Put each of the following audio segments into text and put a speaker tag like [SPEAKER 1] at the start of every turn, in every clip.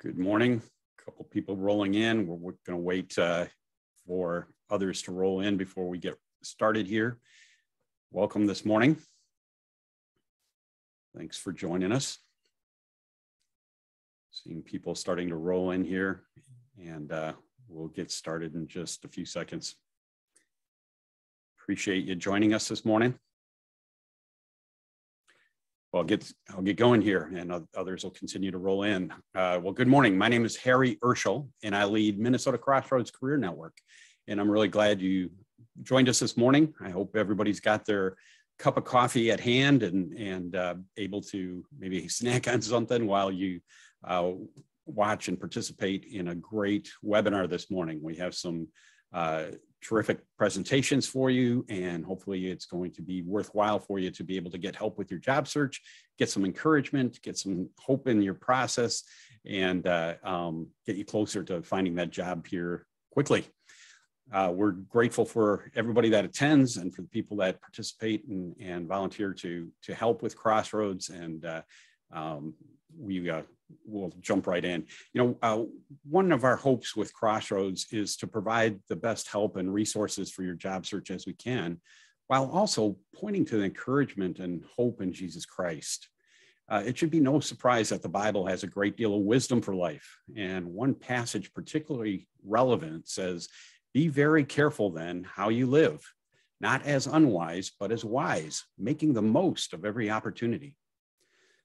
[SPEAKER 1] Good morning. A couple people rolling in. We're, we're going to wait uh, for others to roll in before we get started here. Welcome this morning. Thanks for joining us. Seeing people starting to roll in here, and uh, we'll get started in just a few seconds. Appreciate you joining us this morning. Well, I'll get, I'll get going here and others will continue to roll in. Uh, well, good morning. My name is Harry Urschel and I lead Minnesota Crossroads Career Network. And I'm really glad you joined us this morning. I hope everybody's got their cup of coffee at hand and, and uh, able to maybe snack on something while you uh, watch and participate in a great webinar this morning. We have some uh, terrific presentations for you and hopefully it's going to be worthwhile for you to be able to get help with your job search get some encouragement get some hope in your process and uh, um, get you closer to finding that job here quickly. Uh, we're grateful for everybody that attends and for the people that participate and, and volunteer to to help with crossroads and uh, um, we uh, will jump right in. You know, uh, one of our hopes with Crossroads is to provide the best help and resources for your job search as we can, while also pointing to the encouragement and hope in Jesus Christ. Uh, it should be no surprise that the Bible has a great deal of wisdom for life. And one passage particularly relevant says, Be very careful then how you live, not as unwise, but as wise, making the most of every opportunity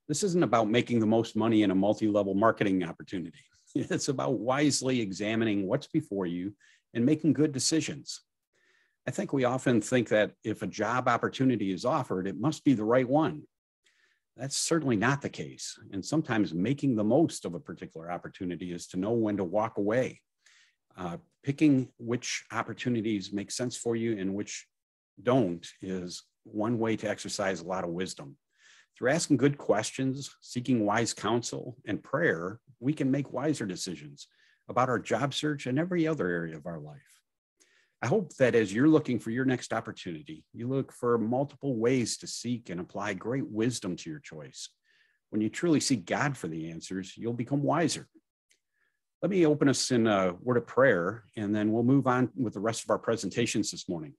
[SPEAKER 1] this isn't about making the most money in a multi-level marketing opportunity. It's about wisely examining what's before you and making good decisions. I think we often think that if a job opportunity is offered, it must be the right one. That's certainly not the case. And sometimes making the most of a particular opportunity is to know when to walk away. Uh, picking which opportunities make sense for you and which don't is one way to exercise a lot of wisdom. Through asking good questions, seeking wise counsel, and prayer, we can make wiser decisions about our job search and every other area of our life. I hope that as you're looking for your next opportunity, you look for multiple ways to seek and apply great wisdom to your choice. When you truly seek God for the answers, you'll become wiser. Let me open us in a word of prayer, and then we'll move on with the rest of our presentations this morning.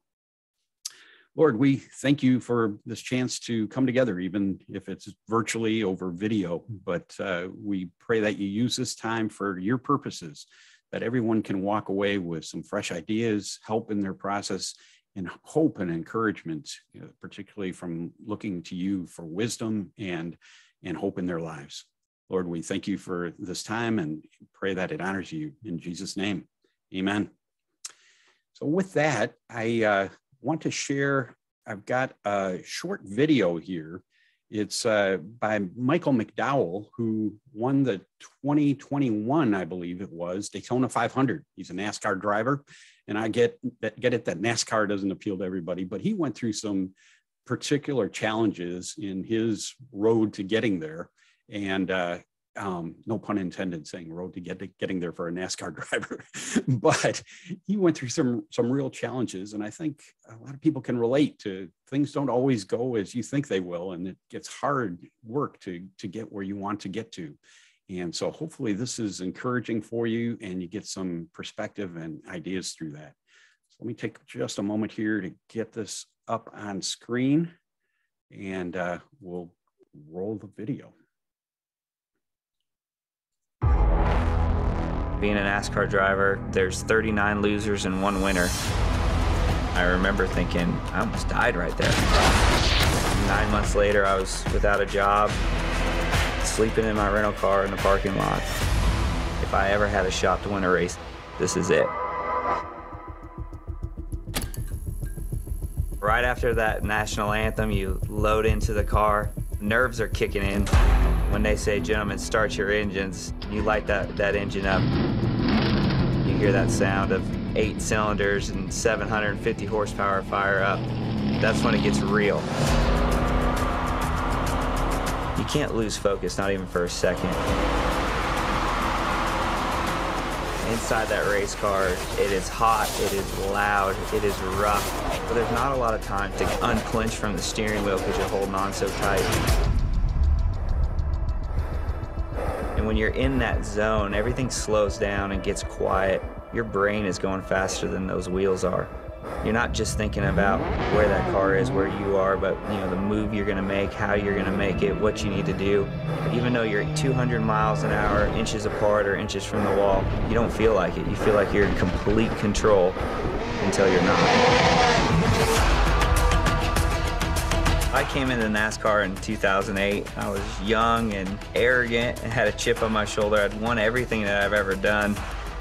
[SPEAKER 1] Lord, we thank you for this chance to come together, even if it's virtually over video. But uh, we pray that you use this time for your purposes, that everyone can walk away with some fresh ideas, help in their process, and hope and encouragement, you know, particularly from looking to you for wisdom and, and hope in their lives. Lord, we thank you for this time and pray that it honors you in Jesus' name. Amen. So, with that, I uh, want to share, I've got a short video here. It's uh, by Michael McDowell, who won the 2021, I believe it was, Daytona 500. He's a NASCAR driver. And I get that, get it that NASCAR doesn't appeal to everybody, but he went through some particular challenges in his road to getting there. And uh, um, no pun intended, saying road to get to getting there for a NASCAR driver, but he went through some some real challenges, and I think a lot of people can relate to things don't always go as you think they will, and it gets hard work to to get where you want to get to. And so hopefully this is encouraging for you and you get some perspective and ideas through that. So let me take just a moment here to get this up on screen and uh, we'll roll the video.
[SPEAKER 2] Being a NASCAR driver, there's 39 losers and one winner. I remember thinking, I almost died right there. Nine months later, I was without a job, sleeping in my rental car in the parking lot. If I ever had a shot to win a race, this is it. Right after that national anthem, you load into the car, nerves are kicking in. When they say, gentlemen, start your engines, you light that, that engine up, you hear that sound of eight cylinders and 750 horsepower fire up. That's when it gets real. You can't lose focus, not even for a second. Inside that race car, it is hot, it is loud, it is rough, but there's not a lot of time to unclench from the steering wheel because you're holding on so tight. And when you're in that zone, everything slows down and gets quiet. Your brain is going faster than those wheels are. You're not just thinking about where that car is, where you are, but you know the move you're going to make, how you're going to make it, what you need to do. Even though you're 200 miles an hour, inches apart or inches from the wall, you don't feel like it. You feel like you're in complete control until you're not. I came into NASCAR in 2008. I was young and arrogant and had a chip on my shoulder. I'd won everything that I've ever done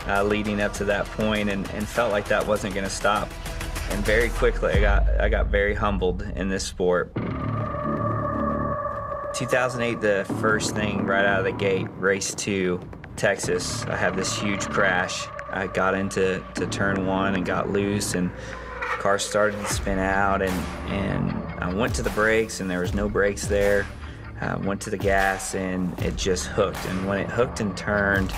[SPEAKER 2] uh, leading up to that point and, and felt like that wasn't going to stop. And very quickly, I got, I got very humbled in this sport. 2008, the first thing right out of the gate, race two, Texas. I had this huge crash. I got into to turn one and got loose and car started to spin out and, and I went to the brakes and there was no brakes there. I went to the gas and it just hooked. And when it hooked and turned,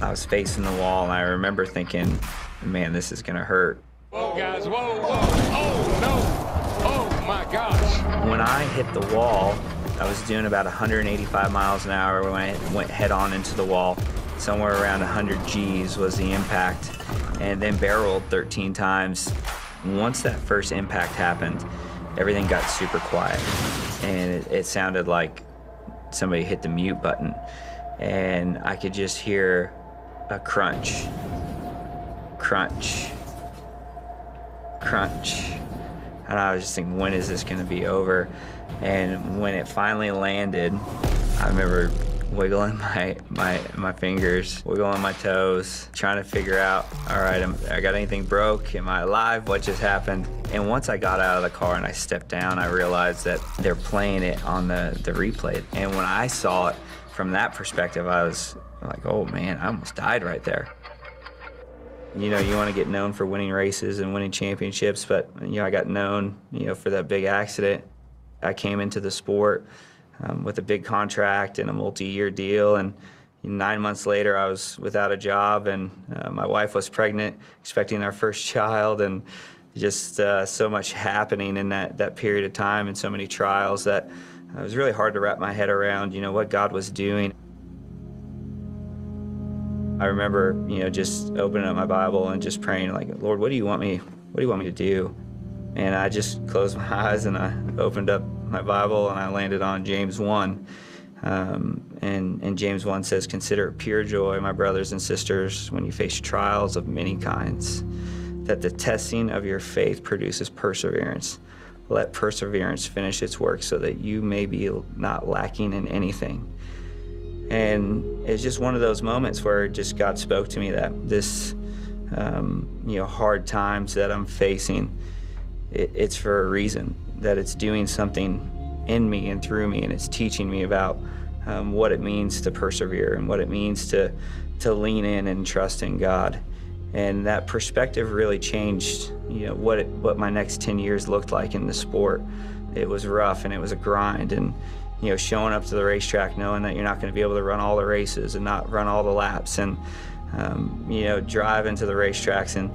[SPEAKER 2] I was facing the wall and I remember thinking, man, this is gonna hurt.
[SPEAKER 3] Whoa, guys, whoa, whoa, oh no, oh my gosh.
[SPEAKER 2] When I hit the wall, I was doing about 185 miles an hour when I went head on into the wall. Somewhere around 100 G's was the impact, and then barreled 13 times once that first impact happened, everything got super quiet. And it, it sounded like somebody hit the mute button. And I could just hear a crunch, crunch, crunch. And I was just thinking, when is this going to be over? And when it finally landed, I remember wiggling my, my, my fingers, wiggling my toes, trying to figure out, all right, am, I got anything broke? Am I alive? What just happened? And once I got out of the car and I stepped down, I realized that they're playing it on the, the replay. And when I saw it from that perspective, I was like, oh man, I almost died right there. You know, you want to get known for winning races and winning championships, but, you know, I got known, you know, for that big accident. I came into the sport um, with a big contract and a multi-year deal. And nine months later, I was without a job, and uh, my wife was pregnant, expecting our first child, and just uh, so much happening in that that period of time, and so many trials that it was really hard to wrap my head around. You know what God was doing. I remember, you know, just opening up my Bible and just praying, like, Lord, what do you want me? What do you want me to do? And I just closed my eyes and I opened up my Bible and I landed on James 1. Um, and, and James 1 says, Consider it pure joy, my brothers and sisters, when you face trials of many kinds, that the testing of your faith produces perseverance. Let perseverance finish its work so that you may be not lacking in anything. And it's just one of those moments where just God spoke to me that this, um, you know, hard times that I'm facing, it, it's for a reason that it's doing something in me and through me, and it's teaching me about um, what it means to persevere and what it means to to lean in and trust in God. And that perspective really changed, you know, what it, what my next 10 years looked like in the sport. It was rough and it was a grind and you know, showing up to the racetrack knowing that you're not going to be able to run all the races and not run all the laps and um, you know, driving to the racetracks and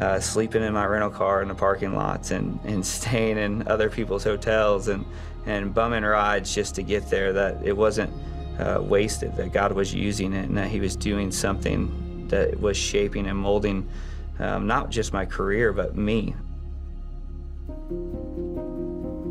[SPEAKER 2] uh, sleeping in my rental car in the parking lots and, and staying in other people's hotels and, and bumming rides just to get there, that it wasn't uh, wasted, that God was using it and that He was doing something that was shaping and molding um, not just my career, but me.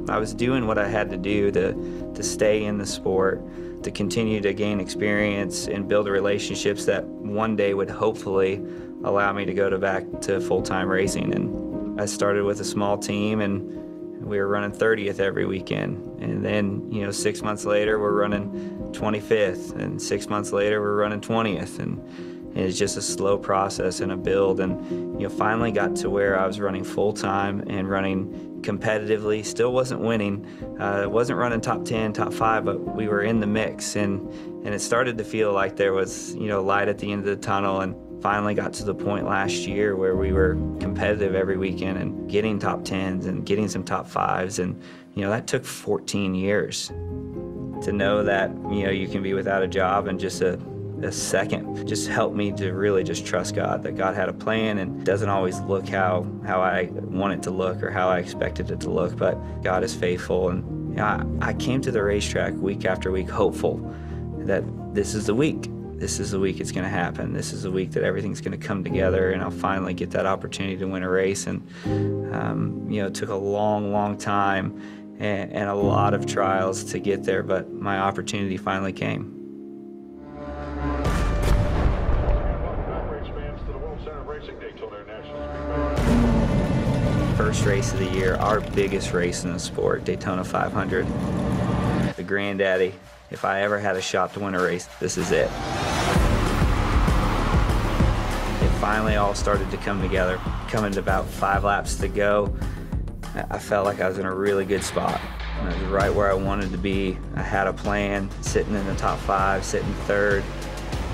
[SPEAKER 2] I was doing what I had to do to, to stay in the sport, to continue to gain experience and build relationships that one day would hopefully allow me to go to back to full-time racing. And I started with a small team and we were running 30th every weekend. And then, you know, six months later, we're running 25th. And six months later, we're running 20th. And, and it's just a slow process and a build. And, you know, finally got to where I was running full time and running competitively. Still wasn't winning. Uh, wasn't running top 10, top five, but we were in the mix. And, and it started to feel like there was, you know, light at the end of the tunnel. And, finally got to the point last year where we were competitive every weekend and getting top tens and getting some top fives. And, you know, that took 14 years to know that, you know, you can be without a job and just a, a second just helped me to really just trust God that God had a plan and doesn't always look how, how I want it to look or how I expected it to look, but God is faithful. And you know, I, I came to the racetrack week after week hopeful that this is the week. This is the week it's going to happen. This is the week that everything's going to come together, and I'll finally get that opportunity to win a race. And um, you know, it took a long, long time and, and a lot of trials to get there, but my opportunity finally came. First race of the year, our biggest race in the sport, Daytona 500. The granddaddy, if I ever had a shot to win a race, this is it. It finally all started to come together. Coming to about five laps to go, I felt like I was in a really good spot. I was right where I wanted to be. I had a plan, sitting in the top five, sitting third.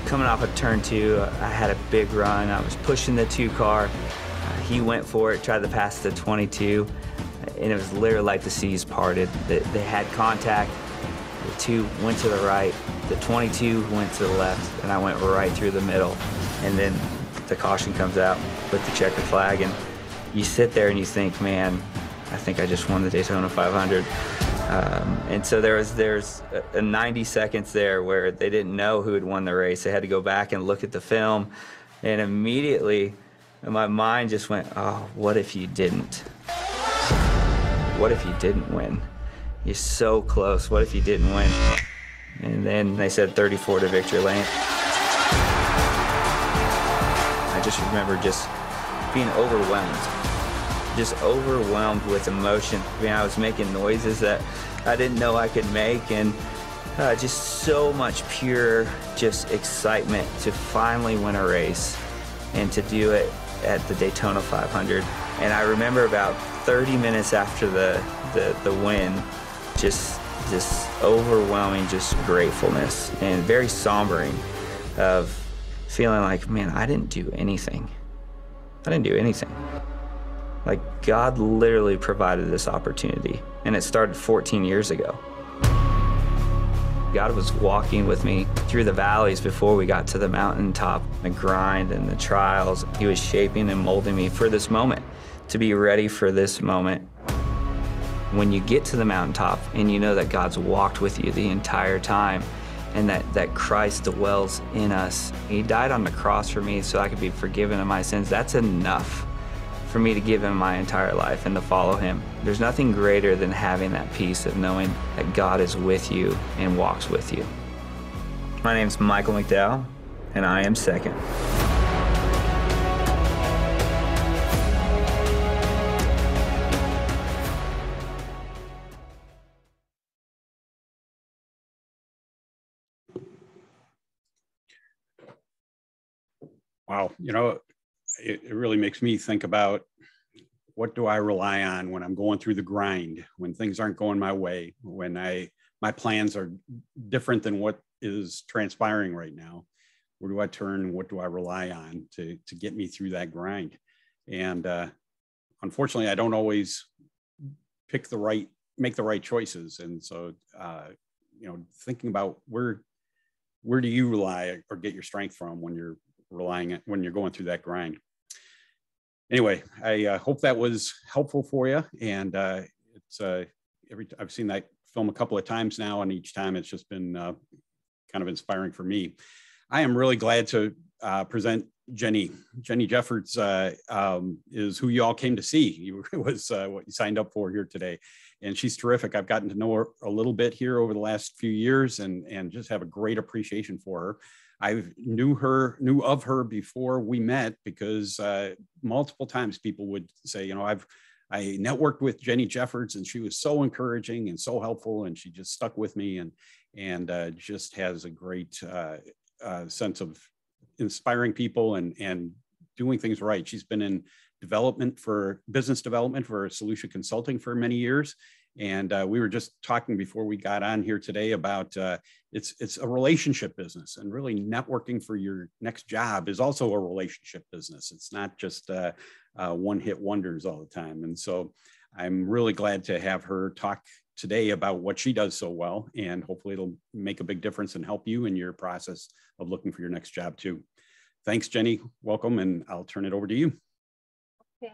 [SPEAKER 2] Coming off of turn two, I had a big run. I was pushing the two car. He went for it, tried to pass the 22, and it was literally like the seas parted. They, they had contact. The two went to the right, the 22 went to the left, and I went right through the middle. And then the caution comes out with the checkered flag, and you sit there and you think, man, I think I just won the Daytona 500. Um, and so there was there's a, a 90 seconds there where they didn't know who had won the race. They had to go back and look at the film, and immediately my mind just went, "Oh, what if you didn't? What if you didn't win? You're so close. What if you didn't win?" And then they said 34 to victory lane. I just remember just being overwhelmed just overwhelmed with emotion. I mean, I was making noises that I didn't know I could make, and uh, just so much pure, just excitement to finally win a race and to do it at the Daytona 500. And I remember about 30 minutes after the, the, the win, just this overwhelming just gratefulness and very sombering of feeling like, man, I didn't do anything. I didn't do anything. Like, God literally provided this opportunity, and it started 14 years ago. God was walking with me through the valleys before we got to the mountaintop, the grind and the trials. He was shaping and molding me for this moment, to be ready for this moment. When you get to the mountaintop and you know that God's walked with you the entire time and that, that Christ dwells in us, He died on the cross for me so I could be forgiven of my sins, that's enough for me to give him my entire life and to follow him. There's nothing greater than having that peace of knowing that God is with you and walks with you. My name is Michael McDowell, and I am second.
[SPEAKER 1] Wow, you know, it, it really makes me think about what do I rely on when I'm going through the grind, when things aren't going my way, when I my plans are different than what is transpiring right now. Where do I turn? What do I rely on to to get me through that grind? And uh, unfortunately, I don't always pick the right, make the right choices. And so, uh, you know, thinking about where where do you rely or get your strength from when you're relying when you're going through that grind? Anyway, I uh, hope that was helpful for you. And uh, it's uh, every I've seen that film a couple of times now, and each time it's just been uh, kind of inspiring for me. I am really glad to uh, present Jenny. Jenny Jefferds uh, um, is who you all came to see. You was what you signed up for here today, and she's terrific. I've gotten to know her a little bit here over the last few years, and and just have a great appreciation for her. I knew her, knew of her before we met because uh, multiple times people would say, you know, I've I networked with Jenny Jefferds and she was so encouraging and so helpful and she just stuck with me and and uh, just has a great uh, uh sense of inspiring people and and doing things right. She's been in development for business development for solution consulting for many years and uh, we were just talking before we got on here today about uh, it's it's a relationship business, and really networking for your next job is also a relationship business. It's not just uh, uh one hit wonders all the time. And so, I'm really glad to have her talk today about what she does so well, and hopefully it'll make a big difference and help you in your process of looking for your next job too. Thanks, Jenny. Welcome, and I'll turn it over to you.
[SPEAKER 4] Okay.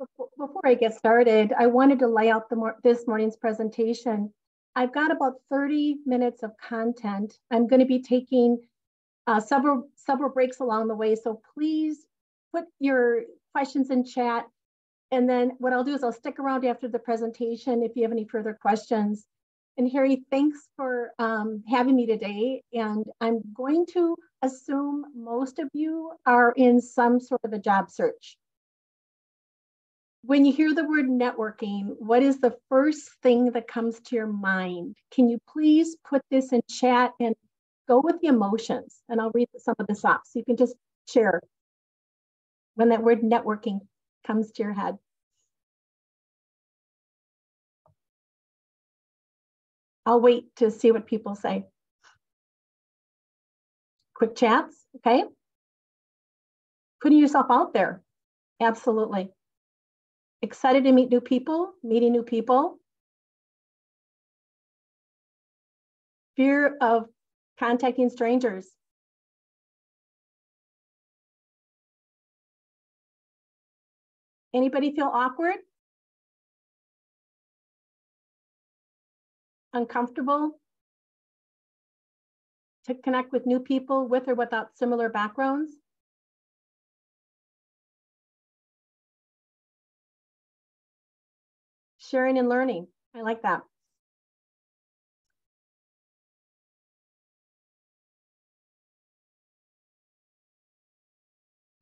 [SPEAKER 4] Before I get started, I wanted to lay out the this morning's presentation I've got about 30 minutes of content. I'm going to be taking uh, several several breaks along the way. So please put your questions in chat. And then what I'll do is I'll stick around after the presentation if you have any further questions. And Harry, thanks for um, having me today. And I'm going to assume most of you are in some sort of a job search. When you hear the word networking, what is the first thing that comes to your mind? Can you please put this in chat and go with the emotions? And I'll read some of this off so you can just share when that word networking comes to your head. I'll wait to see what people say. Quick chats, okay? Putting yourself out there, absolutely. Excited to meet new people, meeting new people. Fear of contacting strangers. Anybody feel awkward? Uncomfortable to connect with new people with or without similar backgrounds? Sharing and learning. I like that.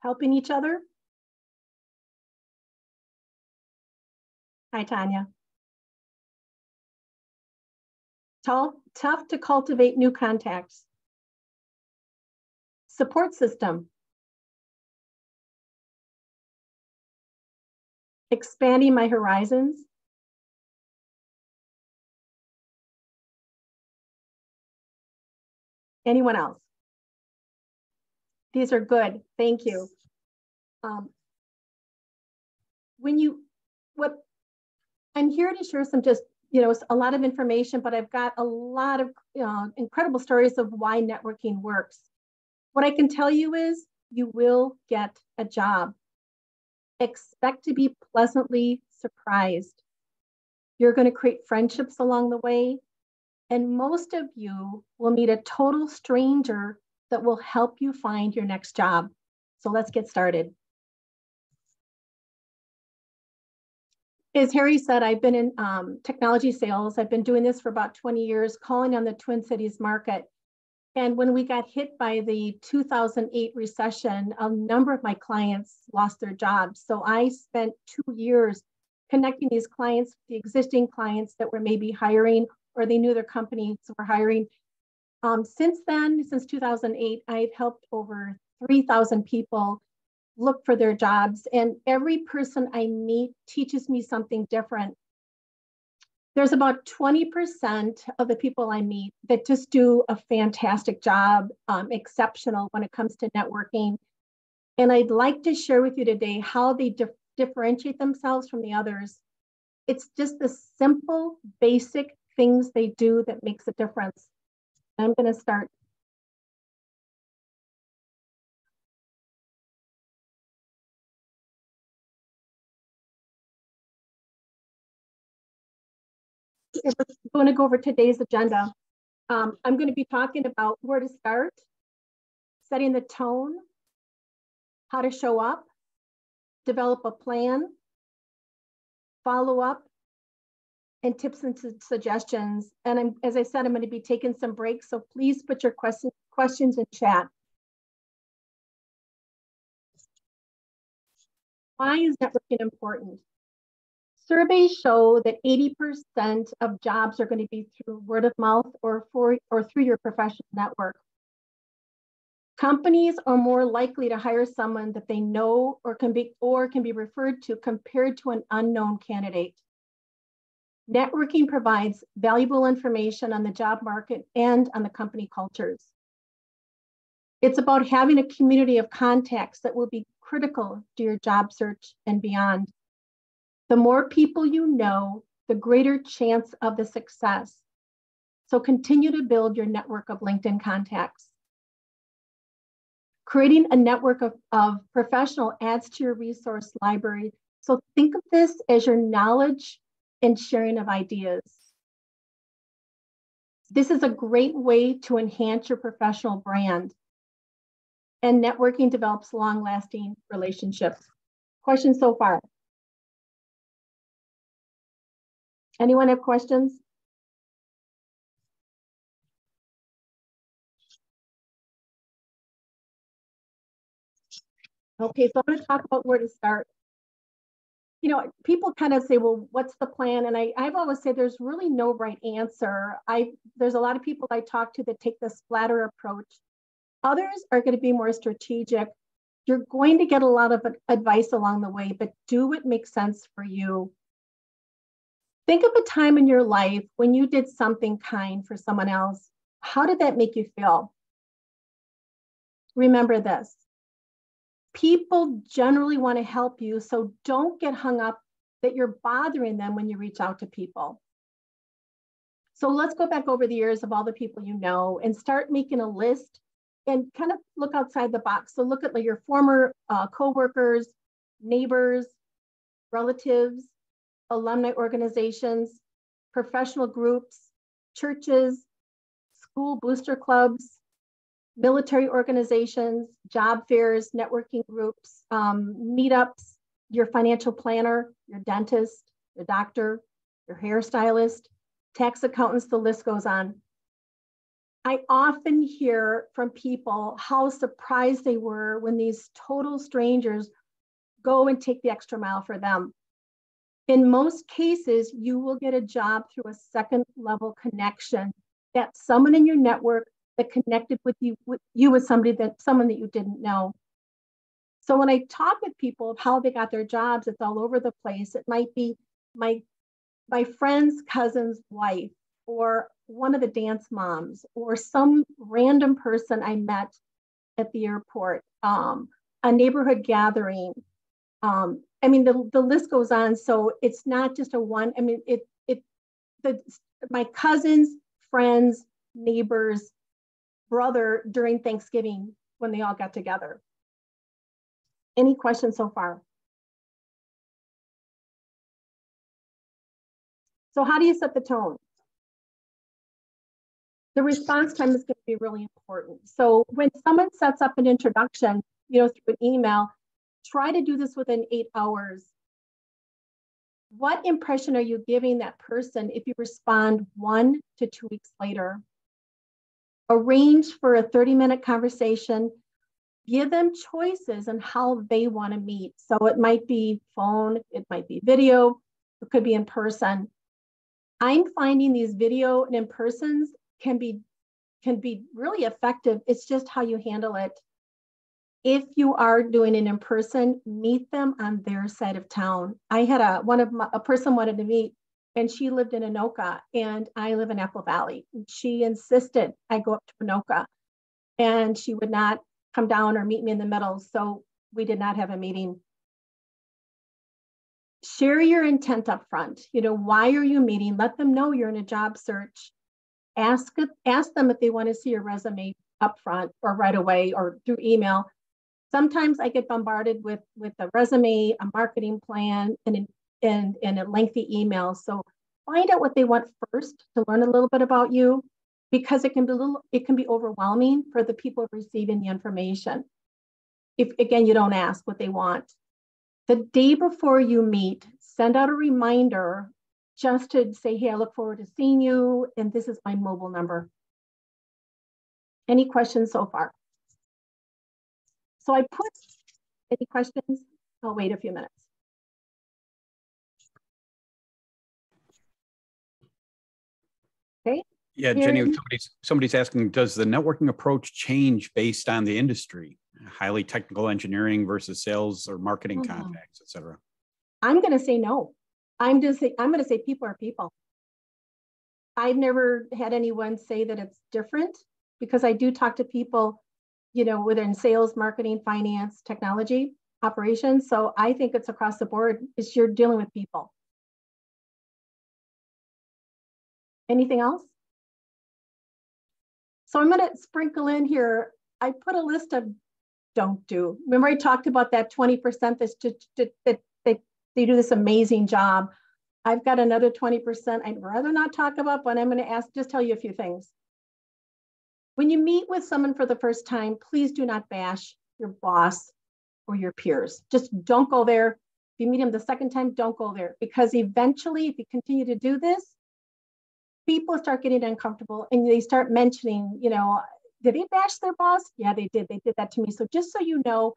[SPEAKER 4] Helping each other. Hi, Tanya. Tough, tough to cultivate new contacts. Support system. Expanding my horizons. Anyone else? These are good. Thank you. Um, when you, what I'm here to share some just, you know, a lot of information, but I've got a lot of uh, incredible stories of why networking works. What I can tell you is you will get a job. Expect to be pleasantly surprised. You're going to create friendships along the way. And most of you will meet a total stranger that will help you find your next job. So let's get started. As Harry said, I've been in um, technology sales. I've been doing this for about 20 years, calling on the Twin Cities market. And when we got hit by the 2008 recession, a number of my clients lost their jobs. So I spent two years connecting these clients, the existing clients that were maybe hiring or they knew their companies were hiring. Um, since then, since 2008, I've helped over 3,000 people look for their jobs. And every person I meet teaches me something different. There's about 20% of the people I meet that just do a fantastic job, um, exceptional when it comes to networking. And I'd like to share with you today how they dif- differentiate themselves from the others. It's just the simple, basic things they do that makes a difference. I'm going to start. We're going to go over today's agenda. Um, I'm going to be talking about where to start, setting the tone, how to show up, develop a plan, follow up, and tips and su suggestions. And I'm, as I said, I'm going to be taking some breaks, so please put your question, questions in chat. Why is networking important? Surveys show that 80% of jobs are going to be through word of mouth or, for, or through your professional network. Companies are more likely to hire someone that they know or can be or can be referred to compared to an unknown candidate. Networking provides valuable information on the job market and on the company cultures. It's about having a community of contacts that will be critical to your job search and beyond. The more people you know, the greater chance of the success. So continue to build your network of LinkedIn contacts. Creating a network of, of professional adds to your resource library. So think of this as your knowledge and sharing of ideas. This is a great way to enhance your professional brand. And networking develops long lasting relationships. Questions so far? Anyone have questions? Okay, so I'm going to talk about where to start. You know, people kind of say, well, what's the plan? And I, I've always said there's really no right answer. I there's a lot of people I talk to that take the splatter approach. Others are going to be more strategic. You're going to get a lot of advice along the way, but do what makes sense for you. Think of a time in your life when you did something kind for someone else. How did that make you feel? Remember this people generally want to help you, so don't get hung up that you're bothering them when you reach out to people. So let's go back over the years of all the people you know and start making a list and kind of look outside the box. So look at like your former uh, coworkers, neighbors, relatives, alumni organizations, professional groups, churches, school booster clubs, military organizations, job fairs, networking groups, um, meetups, your financial planner, your dentist, your doctor, your hairstylist, tax accountants, the list goes on. I often hear from people how surprised they were when these total strangers go and take the extra mile for them. In most cases, you will get a job through a second level connection that someone in your network that connected with you with you with somebody that someone that you didn't know. So when I talk with people of how they got their jobs, it's all over the place. It might be my my friend's cousin's wife or one of the dance moms or some random person I met at the airport, um, a neighborhood gathering, um, I mean, the, the list goes on. So it's not just a one, I mean, it, it, the, my cousins, friends, neighbors, brother during Thanksgiving when they all got together. Any questions so far? So how do you set the tone? The response time is going to be really important. So when someone sets up an introduction, you know, through an email, try to do this within eight hours. What impression are you giving that person if you respond one to two weeks later? Arrange for a 30 minute conversation. Give them choices on how they want to meet. So it might be phone, it might be video, it could be in person. I'm finding these video and in persons can be can be really effective. It's just how you handle it if you are doing it in person, meet them on their side of town. I had a one of my, a person wanted to meet, and she lived in Anoka, and I live in Apple Valley. She insisted I go up to Anoka, and she would not come down or meet me in the middle. So we did not have a meeting. Share your intent up front. You know, why are you meeting? Let them know you're in a job search. Ask ask them if they want to see your resume up front or right away or through email sometimes I get bombarded with with a resume, a marketing plan, and and, and a lengthy email. So find out what they want first to learn a little bit about you, because it can be a little it can be overwhelming for the people receiving the information. If again you don't ask what they want. The day before you meet, send out a reminder just to say, hey, I look forward to seeing you, and this is my mobile number. Any questions so far? So I put any questions? I'll wait a few minutes.
[SPEAKER 1] Yeah, Jenny, somebody's, somebody's asking, does the networking approach change based on the industry? Highly technical engineering versus sales or marketing mm-hmm. contacts, et cetera?
[SPEAKER 4] I'm going to say no. I'm just I'm going to say people are people. I've never had anyone say that it's different because I do talk to people you know, within sales, marketing, finance, technology, operations. So I think it's across the board. It's you're dealing with people. Anything else? So I'm going to sprinkle in here. I put a list of don't do. Remember I talked about that 20% that's just, that, that they, they do this amazing job. I've got another 20% I'd rather not talk about, but I'm going to ask, just tell you a few things. When you meet with someone for the first time, please do not bash your boss or your peers. Just don't go there. If you meet them the second time, don't go there because eventually, if you continue to do this, people start getting uncomfortable and they start mentioning, you know, did they bash their boss? Yeah, they did. They did that to me. So just so you know,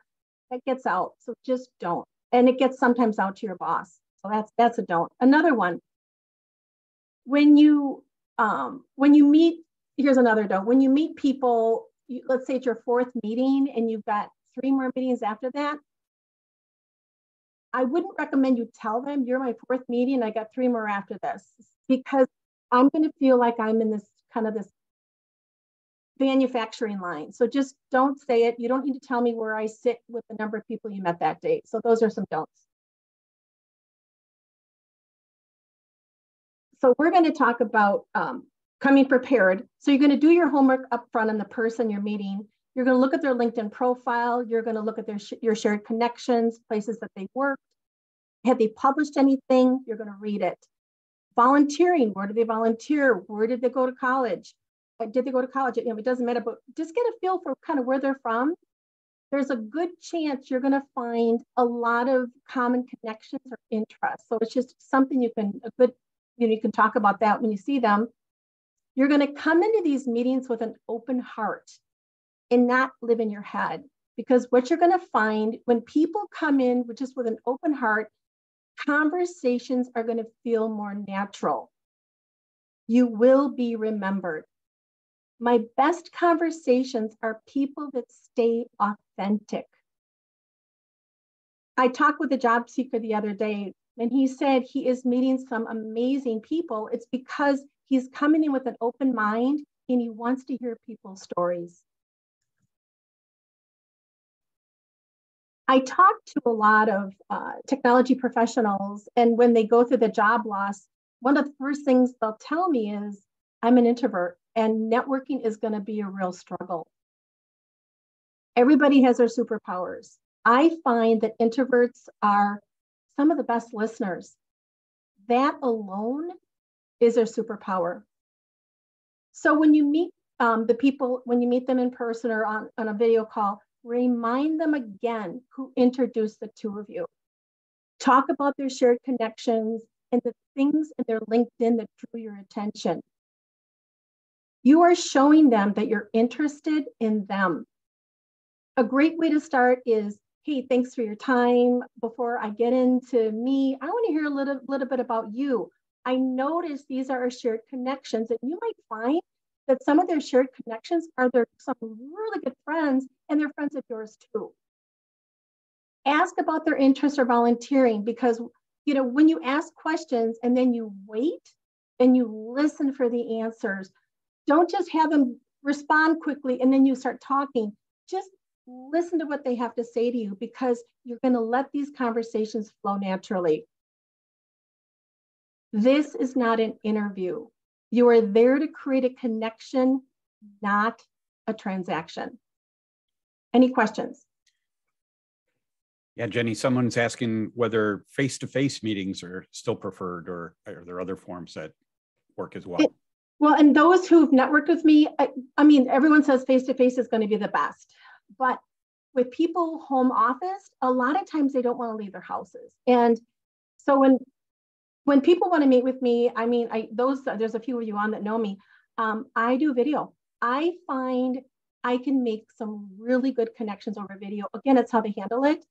[SPEAKER 4] that gets out. So just don't. And it gets sometimes out to your boss. So that's that's a don't. Another one. When you um, when you meet, here's another don't. When you meet people, you, let's say it's your fourth meeting and you've got three more meetings after that. I wouldn't recommend you tell them you're my fourth meeting. I got three more after this because I'm going to feel like I'm in this kind of this manufacturing line. So just don't say it. You don't need to tell me where I sit with the number of people you met that day. So those are some don'ts. So we're going to talk about um, coming prepared. So you're going to do your homework up front on the person you're meeting. You're going to look at their LinkedIn profile. You're going to look at their sh your shared connections, places that they worked. Have they published anything? You're going to read it. Volunteering, where did they volunteer? Where did they go to college? did they go to college? You know, it doesn't matter, but just get a feel for kind of where they're from. There's a good chance you're going to find a lot of common connections or interests. So it's just something you can a good, you know, you can talk about that when you see them. You're going to come into these meetings with an open heart and not live in your head. Because what you're going to find when people come in with just with an open heart, conversations are going to feel more natural. You will be remembered. My best conversations are people that stay authentic. I talked with a job seeker the other day, and he said he is meeting some amazing people. It's because he's coming in with an open mind and he wants to hear people's stories. I talk to a lot of uh, technology professionals, and when they go through the job loss, one of the first things they'll tell me is, I'm an introvert and networking is going to be a real struggle. Everybody has their superpowers. I find that introverts are some of the best listeners. That alone is their superpower. So when you meet um, the people, when you meet them in person or on, on a video call, remind them again who introduced the two of you. Talk about their shared connections and the things in their LinkedIn that drew your attention. You are showing them that you're interested in them. A great way to start is hey, thanks for your time. Before I get into me, I want to hear a little, little bit about you. I notice these are our shared connections, and you might find that some of their shared connections are their some really good friends, and they're friends of yours too. Ask about their interests or volunteering because you know when you ask questions and then you wait and you listen for the answers, don't just have them respond quickly and then you start talking. Just listen to what they have to say to you because you're going to let these conversations flow naturally. This is not an interview. You are there to create a connection, not a transaction. Any questions?
[SPEAKER 1] Yeah, Jenny, someone's asking whether face-to-face meetings are still preferred or are there other forms that work as well?
[SPEAKER 4] It, well, and those who've networked with me, I, I mean, everyone says face to face is going to be the best. But with people home office, a lot of times they don't want to leave their houses. And so when when people want to meet with me, I mean, I those there's a few of you on that know me. Um, I do video. I find I can make some really good connections over video. Again, it's how they handle it.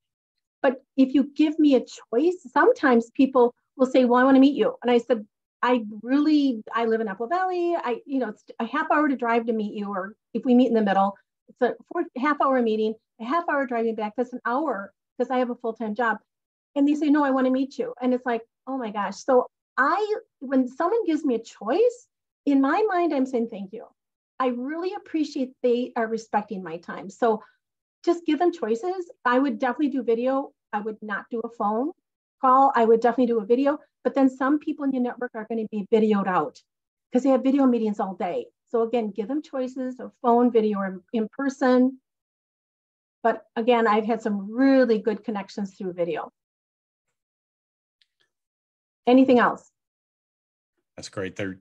[SPEAKER 4] But if you give me a choice, sometimes people will say, "Well, I want to meet you," and I said, I really, I live in Apple Valley. I, you know, it's a half hour to drive to meet you, or if we meet in the middle, it's a four, half hour meeting, a half hour driving back. That's an hour because I have a full time job. And they say, no, I want to meet you. And it's like, oh my gosh. So I, when someone gives me a choice, in my mind, I'm saying thank you. I really appreciate they are respecting my time. So just give them choices. I would definitely do video. I would not do a phone call. I would definitely do a video but then some people in your network are going to be videoed out because they have video meetings all day. So again, give them choices of phone, video, or in person. But again, I've had some really good connections through video. Anything else?
[SPEAKER 1] That's great. There,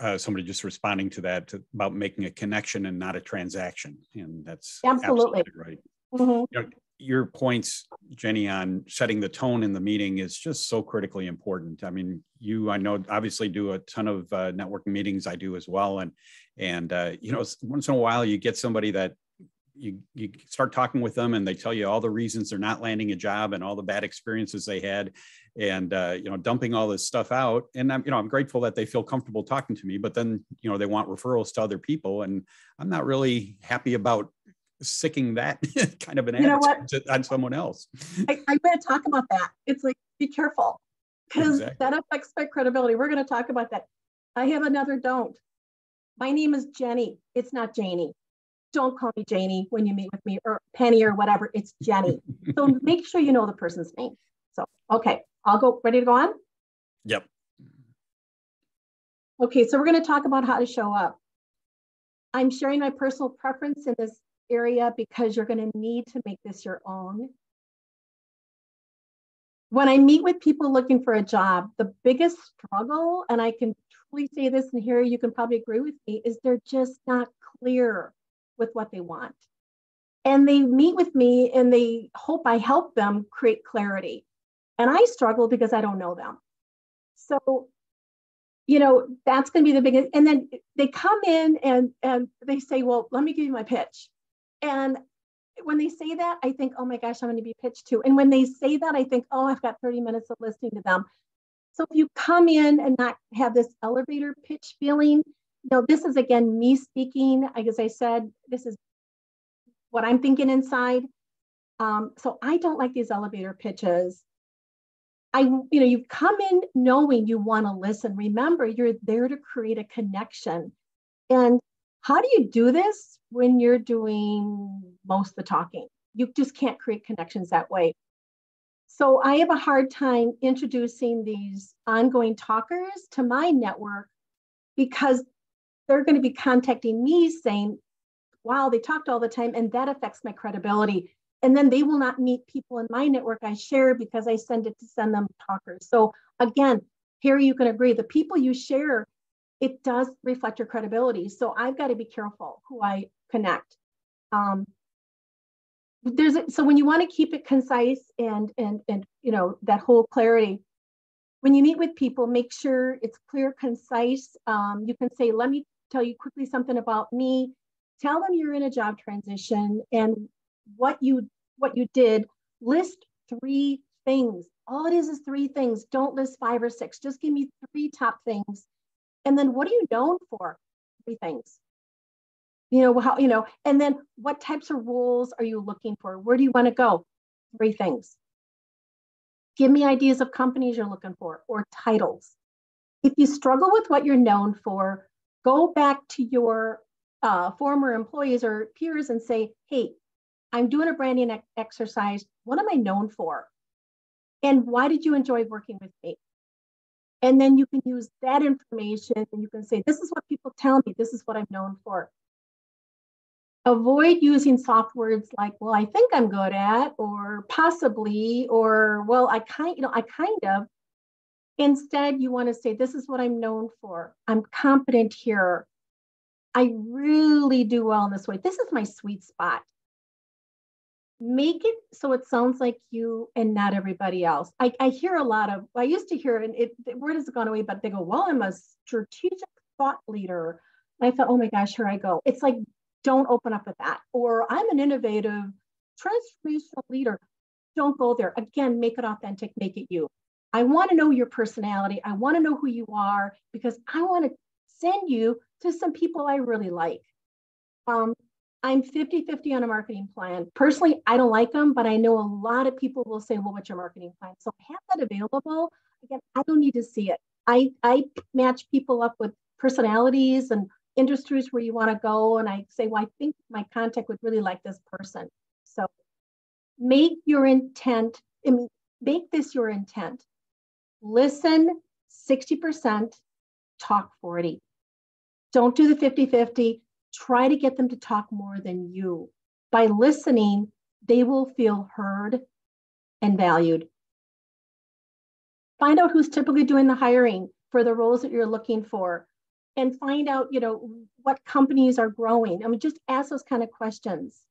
[SPEAKER 1] uh, somebody just responding to that to, about making a connection and not a transaction, and that's
[SPEAKER 4] absolutely,
[SPEAKER 1] absolutely right. Mm-hmm. You know, your points, Jenny, on setting the tone in the meeting is just so critically important. I mean, you, I know, obviously do a ton of uh, networking meetings. I do as well, and and uh, you know, once in a while you get somebody that you you start talking with them and they tell you all the reasons they're not landing a job and all the bad experiences they had and uh, you know dumping all this stuff out. And i'm you know i'm grateful that they feel comfortable talking to me but then you know they want referrals to other people and i'm not really happy about sicking that kind of an you attitude on someone else.
[SPEAKER 4] I, i'm going to talk about that. It's like be careful. Because exactly. that affects my credibility. We're going to talk about that. I have another don't. My name is jenny. It's not janie don't call me Janie when you meet with me or Penny or whatever. It's Jenny. so make sure you know the person's name. So, okay, I'll go. Ready to go on?
[SPEAKER 1] Yep.
[SPEAKER 4] Okay, so we're going to talk about how to show up. I'm sharing my personal preference in this area because you're going to need to make this your own. When I meet with people looking for a job, the biggest struggle, and I can truly say this, and here you can probably agree with me, is they're just not clear with what they want. And they meet with me and they hope I help them create clarity. And I struggle because I don't know them. So, you know, that's going to be the biggest. And then they come in and, and they say, well, let me give you my pitch. And when they say that, I think, oh my gosh, I'm going to be pitched to. And when they say that, I think, oh, I've got 30 minutes of listening to them. So if you come in and not have this elevator pitch feeling, no, this is again me speaking. As I said, this is what I'm thinking inside. Um, so I don't like these elevator pitches. I, you know, you come in knowing you want to listen. Remember, you're there to create a connection. And how do you do this when you're doing most of the talking? You just can't create connections that way. So I have a hard time introducing these ongoing talkers to my network because they're going to be contacting me saying, wow, they talked all the time, and that affects my credibility. And then they will not meet people in my network I share because I send it to send them talkers. So again, here you can agree the people you share, it does reflect your credibility. So I've got to be careful who I connect. Um, there's a, so when you want to keep it concise and and and you know that whole clarity when you meet with people make sure it's clear concise um, you can say let me tell you quickly something about me. Tell them you're in a job transition and what you what you did. List three things. All it is is three things. Don't list five or six. Just give me three top things. And then what are you known for? Three things. You know, how, you know, and then what types of roles are you looking for? Where do you want to go? Three things. Give me ideas of companies you're looking for or titles. If you struggle with what you're known for, go back to your uh, former employees or peers and say, hey, I'm doing a branding ex- exercise. What am I known for? And why did you enjoy working with me? And then you can use that information and you can say, this is what people tell me, this is what I'm known for. Avoid using soft words like, well, I think I'm good at, or possibly, or well, I kind, you know, I kind of, Instead, you want to say, This is what I'm known for. I'm competent here. I really do well in this way. This is my sweet spot. Make it so it sounds like you and not everybody else. I, I hear a lot of, I used to hear, and it, the word has gone away, but they go, Well, I'm a strategic thought leader. And I thought, Oh my gosh, here I go. It's like, don't open up with that. Or I'm an innovative, transformational leader. Don't go there. Again, make it authentic, make it you. I want to know your personality. I want to know who you are because I want to send you to some people I really like. Um, I'm 50 50 on a marketing plan. Personally, I don't like them, but I know a lot of people will say, Well, what's your marketing plan? So I have that available. Again, I don't need to see it. I, I match people up with personalities and industries where you want to go. And I say, Well, I think my contact would really like this person. So make your intent, I mean, make this your intent listen 60%, talk 40. Don't do the 50 50. Try to get them to talk more than you. By listening, they will feel heard and valued. Find out who's typically doing the hiring for the roles that you're looking for and find out, you know, what companies are growing. I mean, just ask those kind of questions.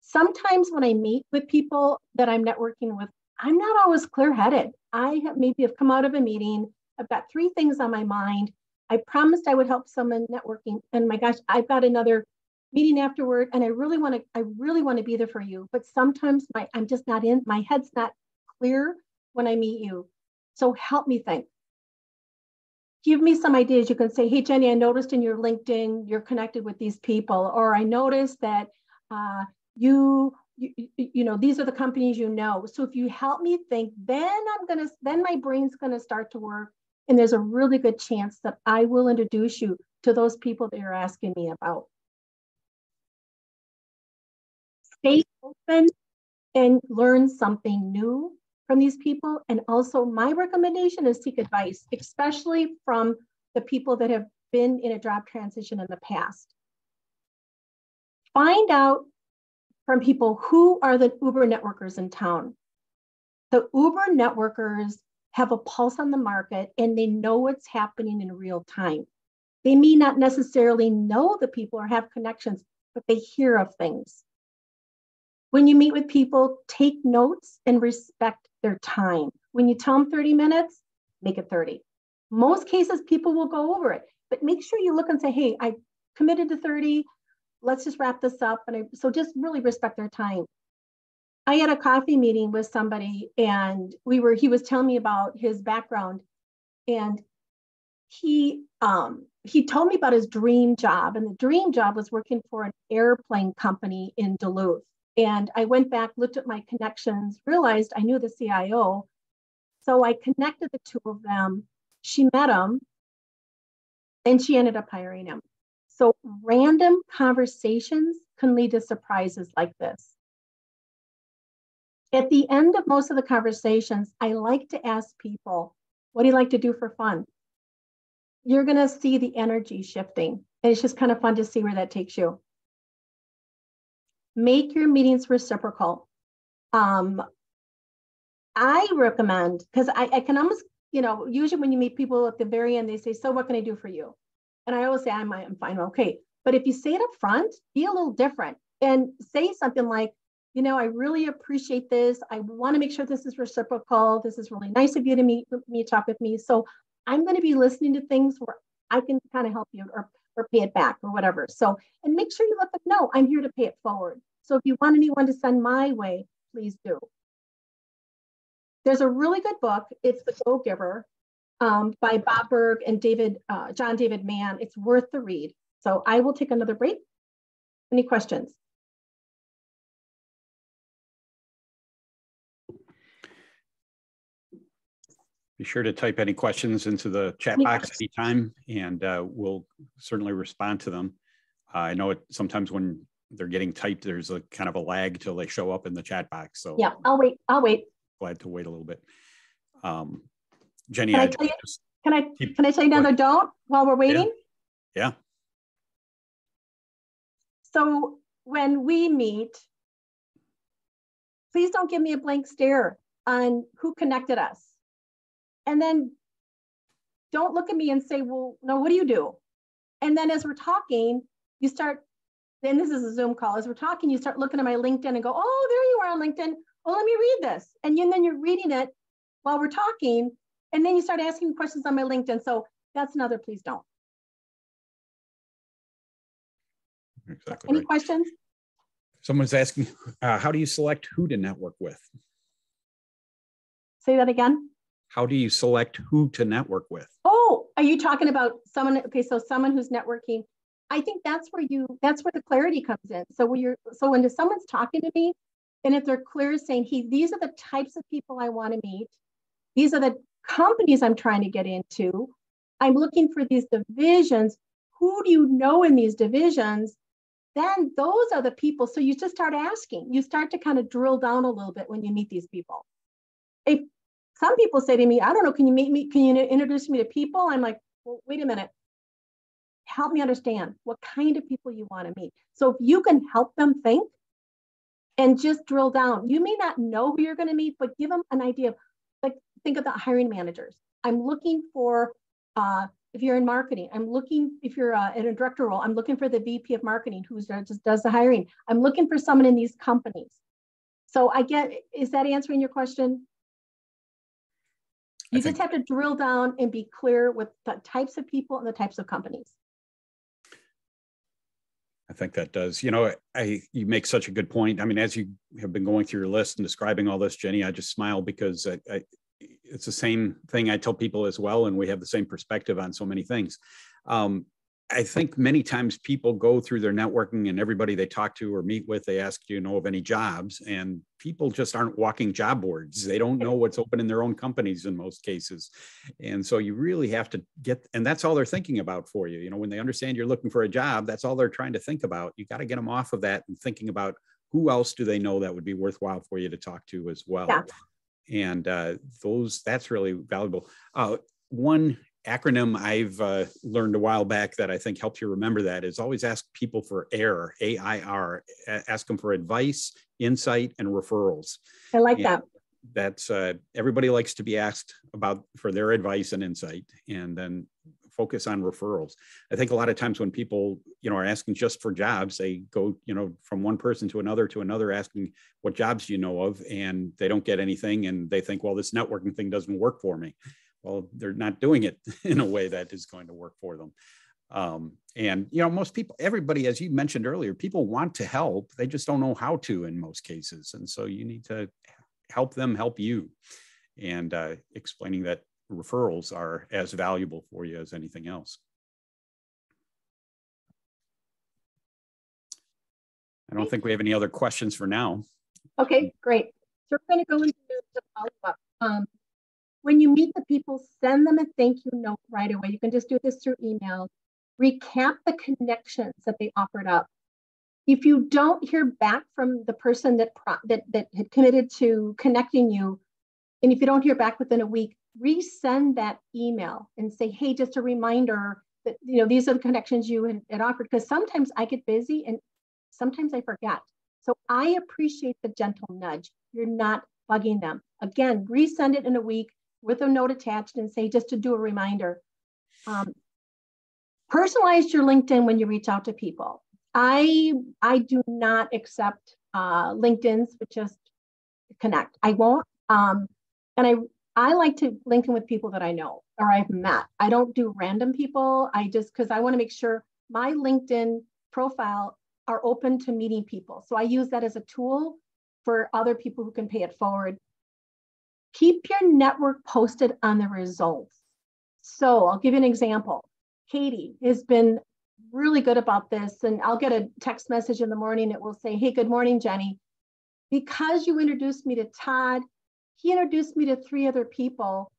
[SPEAKER 4] Sometimes when I meet with people that I'm networking with, I'm not always clear headed. I have maybe have come out of a meeting. I've got three things on my mind. I promised I would help someone networking. And my gosh, I've got another meeting afterward. And I really want to, I really want to be there for you. But sometimes my I'm just not in, my head's not clear when I meet you. So help me think give me some ideas. You can say, hey, Jenny, I noticed in your LinkedIn, you're connected with these people, or I noticed that uh, you, you, you know, these are the companies you know. So if you help me think, then I'm going to, then my brain's going to start to work. And there's a really good chance that I will introduce you to those people that you're asking me about. Stay open and learn something new from these people. And also my recommendation is seek advice, especially from the people that have been in a job transition in the past. Find out from people who are the Uber networkers in town. The Uber networkers have a pulse on the market and they know what's happening in real time. They may not necessarily know the people or have connections, but they hear of things. When you meet with people, take notes and respect their time. When you tell them 30 minutes, make it 30. Most cases, people will go over it, but make sure you look and say, hey, I committed to 30. Let's just wrap this up. And I, so just really respect their time. I had a coffee meeting with somebody and we were, he was telling me about his background and he, um, he told me about his dream job and the dream job was working for an airplane company in Duluth. And I went back, looked at my connections, realized I knew the CIO. So I connected the two of them. She met him and she ended up hiring him. So random conversations can lead to surprises like this. At the end of most of the conversations, I like to ask people, what do you like to do for fun? You're going to see the energy shifting. And it's just kind of fun to see where that takes you make your meetings reciprocal. Um, I recommend because I, I can almost, you know, usually when you meet people at the very end, they say, "So what can I do for you?" And I always say, "I'm I'm fine, okay." But if you say it up front, be a little different and say something like, "You know, I really appreciate this. I want to make sure this is reciprocal. This is really nice of you to meet me, talk with me. So I'm going to be listening to things where I can kind of help you or or pay it back or whatever. So, and make sure you let them know I'm here to pay it forward. So if you want anyone to send my way, please do. There's a really good book. It's The Go Giver um, by Bob Burg and David, uh, John David Mann. It's worth the read. So I will take another break. Any questions?
[SPEAKER 1] Be sure to type any questions into the chat any box questions? anytime, and uh, we'll certainly respond to them. Uh, I know it sometimes when they're getting typed, there's a kind of a lag till they show up in the chat box. So
[SPEAKER 4] yeah, I'll wait. I'll wait.
[SPEAKER 1] Glad to wait a little bit. Um, Jenny,
[SPEAKER 4] can I, I tell you, can I can I tell you another don't while we're waiting?
[SPEAKER 1] Yeah. yeah.
[SPEAKER 4] So when we meet, please don't give me a blank stare on who connected us. And then don't look at me and say, well, no, what do you do? And then as we're talking, you start, then this is a Zoom call. As we're talking, you start looking at my LinkedIn and go, oh, there you are on LinkedIn. Well, let me read this. And you then you're reading it while we're talking. And then you start asking questions on my LinkedIn. So that's another please don't.
[SPEAKER 1] Exactly
[SPEAKER 4] Any
[SPEAKER 1] right.
[SPEAKER 4] questions?
[SPEAKER 1] Someone's asking, uh, how do you select who to network with?
[SPEAKER 4] Say that again
[SPEAKER 1] how do you select who to network with?
[SPEAKER 4] Oh, are you talking about someone? Okay, so someone who's networking. I think that's where you that's where the clarity comes in. So when you're so when someone's talking to me, and if they're clear saying, "Hey, these are the types of people I want to meet. These are the companies I'm trying to get into. I'm looking for these divisions. Who do you know in these divisions?" Then those are the people. So you just start asking. You start to kind of drill down a little bit when you meet these people. If some people say to me, I don't know, can you meet me? Can you introduce me to people? I'm like, well, wait a minute. Help me understand what kind of people you want to meet. So if you can help them think and just drill down, you may not know who you're going to meet, but give them an idea of think about hiring managers. I'm looking for, uh, if you're in marketing, I'm looking, if you're uh, in a director role, I'm looking for the VP of marketing who just does the hiring. I'm looking for someone in these companies. So I get, is that answering your question? You just have to drill down and be clear with the types of people and the types of companies.
[SPEAKER 1] I think that does. You know, I you make such a good point. I mean, as you have been going through your list and describing all this, Jenny, I just smile because I, I, it's the same thing I tell people as well, and we have the same perspective on so many things. Um, I think many times people go through their networking and everybody they talk to or meet with, they ask, do you know of any jobs? And people just aren't walking job boards. They don't know what's open in their own companies in most cases. And so you really have to get, and that's all they're thinking about for you. You know, when they understand you're looking for a job, that's all they're trying to think about. You got to get them off of that and thinking about who else do they know that would be worthwhile for you to talk to as well. Yeah. And uh, those, that's really valuable. Uh, one acronym I've uh, learned a while back that I think helps you remember that is always ask people for AIR, A I R, ask them for advice, insight, and referrals.
[SPEAKER 4] I like and that.
[SPEAKER 1] That's uh, everybody likes to be asked about for their advice and insight, and then focus on referrals. I think a lot of times when people, you know, are asking just for jobs, they go, you know, from one person to another to another asking what jobs you know of, and they don't get anything, and they think, well, this networking thing doesn't work for me. Well they're not doing it in a way that is going to work for them. Um, and you know most people everybody as you mentioned earlier people want to help. They just don't know how to in most cases and so you need to help them help you. And uh, explaining that referrals are as valuable for you as anything else i don't think we have any other questions for now
[SPEAKER 4] okay great so we're going to go into the follow-up um, when you meet the people, send them a thank you note right away. You can just do this through email. Recap the connections that they offered up. If you don't hear back from the person that, that, that had committed to connecting you, and if you don't hear back within a week, resend that email and say, hey, just a reminder that you know these are the connections you had, had offered. Because sometimes I get busy and sometimes I forget. So I appreciate the gentle nudge. You're not bugging them. Again, resend it in a week with a note attached and say, just to do a reminder. Um, personalize your LinkedIn when you reach out to people. I, I do not accept uh, LinkedIn's, but just connect. I won't. Um, and I, I like to link in with people that I know or I've met. I don't do random people. I just, because I want to make sure my LinkedIn profile are open to meeting people. So I use that as a tool for other people who can pay it forward keep your network posted on the results. So I'll give you an example. Katie has been really good about this, and I'll get a text message in the morning. It will say, Hey, good morning, Jenny. Because you introduced me to Todd, he introduced me to three other people.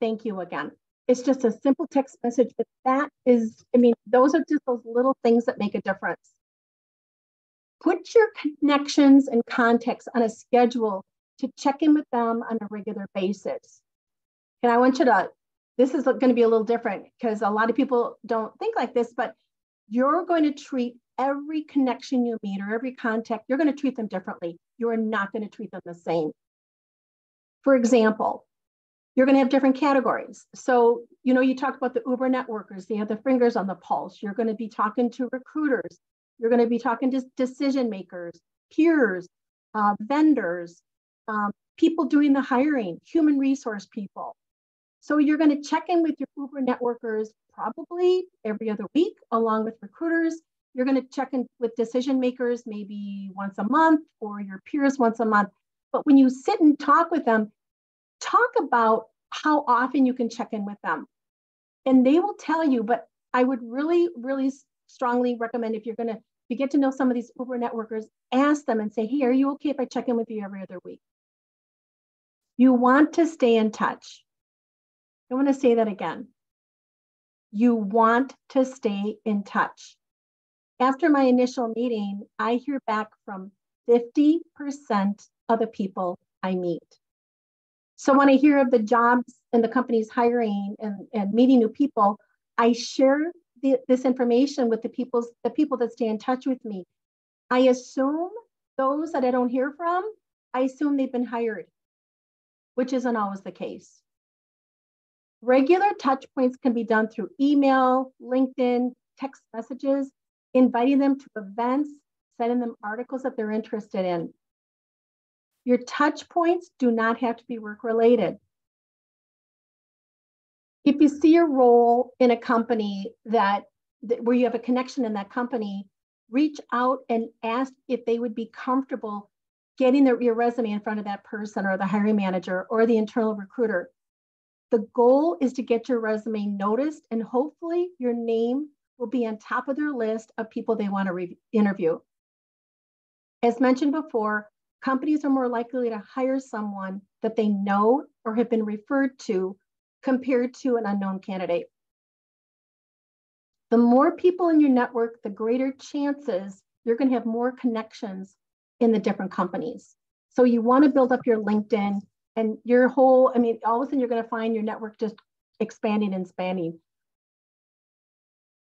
[SPEAKER 4] Thank you again. It's just a simple text message, but that is, I mean, those are just those little things that make a difference. Put your connections and contacts on a schedule to check in with them on a regular basis. And I want you to, this is going to be a little different because a lot of people don't think like this, but you're going to treat every connection you meet or every contact, you're going to treat them differently. You are not going to treat them the same. For example, you're going to have different categories. So, you know, you talked about the Uber networkers, they have the fingers on the pulse. You're going to be talking to recruiters. You're going to be talking to decision makers, peers, uh, vendors, um, people doing the hiring, human resource people. So you're going to check in with your Uber networkers probably every other week, along with recruiters. You're going to check in with decision makers maybe once a month or your peers once a month. But when you sit and talk with them, talk about how often you can check in with them. And they will tell you, but I would really, really strongly recommend if you're going to if you get to know some of these Uber networkers, ask them and say, hey, are you okay if I check in with you every other week? You want to stay in touch. I want to say that again. You want to stay in touch. After my initial meeting, I hear back from 50% of the people I meet. So when I hear of the jobs and the companies hiring and, and meeting new people, I share the, this information with the people, the people that stay in touch with me. I assume those that I don't hear from, I assume they've been hired which isn't always the case. Regular touch points can be done through email, LinkedIn, text messages, inviting them to events, sending them articles that they're interested in. Your touch points do not have to be work related. If you see a role in a company that, that where you have a connection in that company, reach out and ask if they would be comfortable getting their, your resume in front of that person or the hiring manager or the internal recruiter. The goal is to get your resume noticed and hopefully your name will be on top of their list of people they want to re- interview. As mentioned before, companies are more likely to hire someone that they know or have been referred to compared to an unknown candidate. The more people in your network, the greater chances you're going to have more connections in the different companies. So you want to build up your LinkedIn and your whole, I mean, all of a sudden you're going to find your network just expanding and expanding.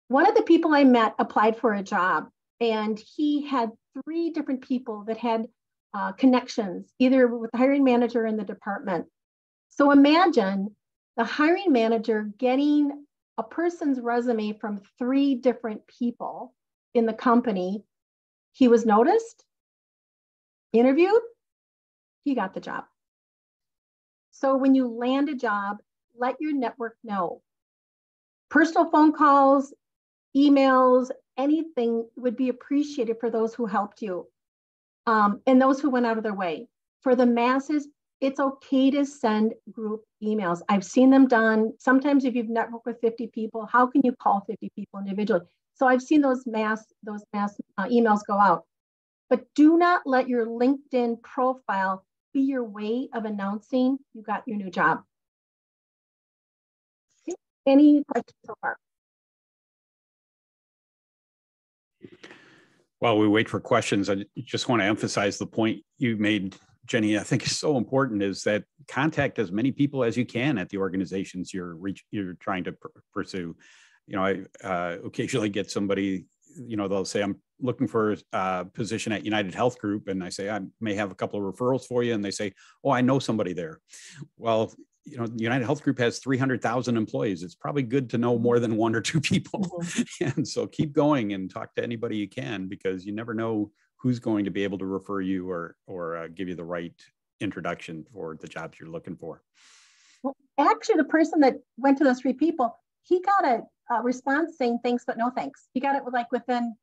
[SPEAKER 4] One of the people I met applied for a job and he had three different people that had uh, connections, either with the hiring manager in the department. So imagine the hiring manager getting a person's resume from three different people in the company. He was noticed, interviewed, he got the job. So when you land a job, let your network know. Personal phone calls, emails, anything would be appreciated for those who helped you um, and those who went out of their way. For the masses, it's okay to send group emails. I've seen them done. Sometimes if you've networked with 50 people, how can you call 50 people individually? So I've seen those mass those mass uh, emails go out. But do not let your LinkedIn profile be your way of announcing you got your new job. Any questions so far?
[SPEAKER 1] While we wait for questions, I just want to emphasize the point you made, Jenny. I think is so important is that contact as many people as you can at the organizations you're reach, you're trying to pr- pursue. You know, I uh, occasionally get somebody. You know, they'll say, "I'm looking for a position at United Health Group," and I say, "I may have a couple of referrals for you," and they say, "Oh, I know somebody there." Well, you know, United Health Group has 300,000 employees. It's probably good to know more than one or two people. Mm-hmm. and so keep going and talk to anybody you can because you never know who's going to be able to refer you or or uh, give you the right introduction for the jobs you're looking for.
[SPEAKER 4] Well, actually, the person that went to those three people, he got a, a response saying thanks but no thanks. He got it like within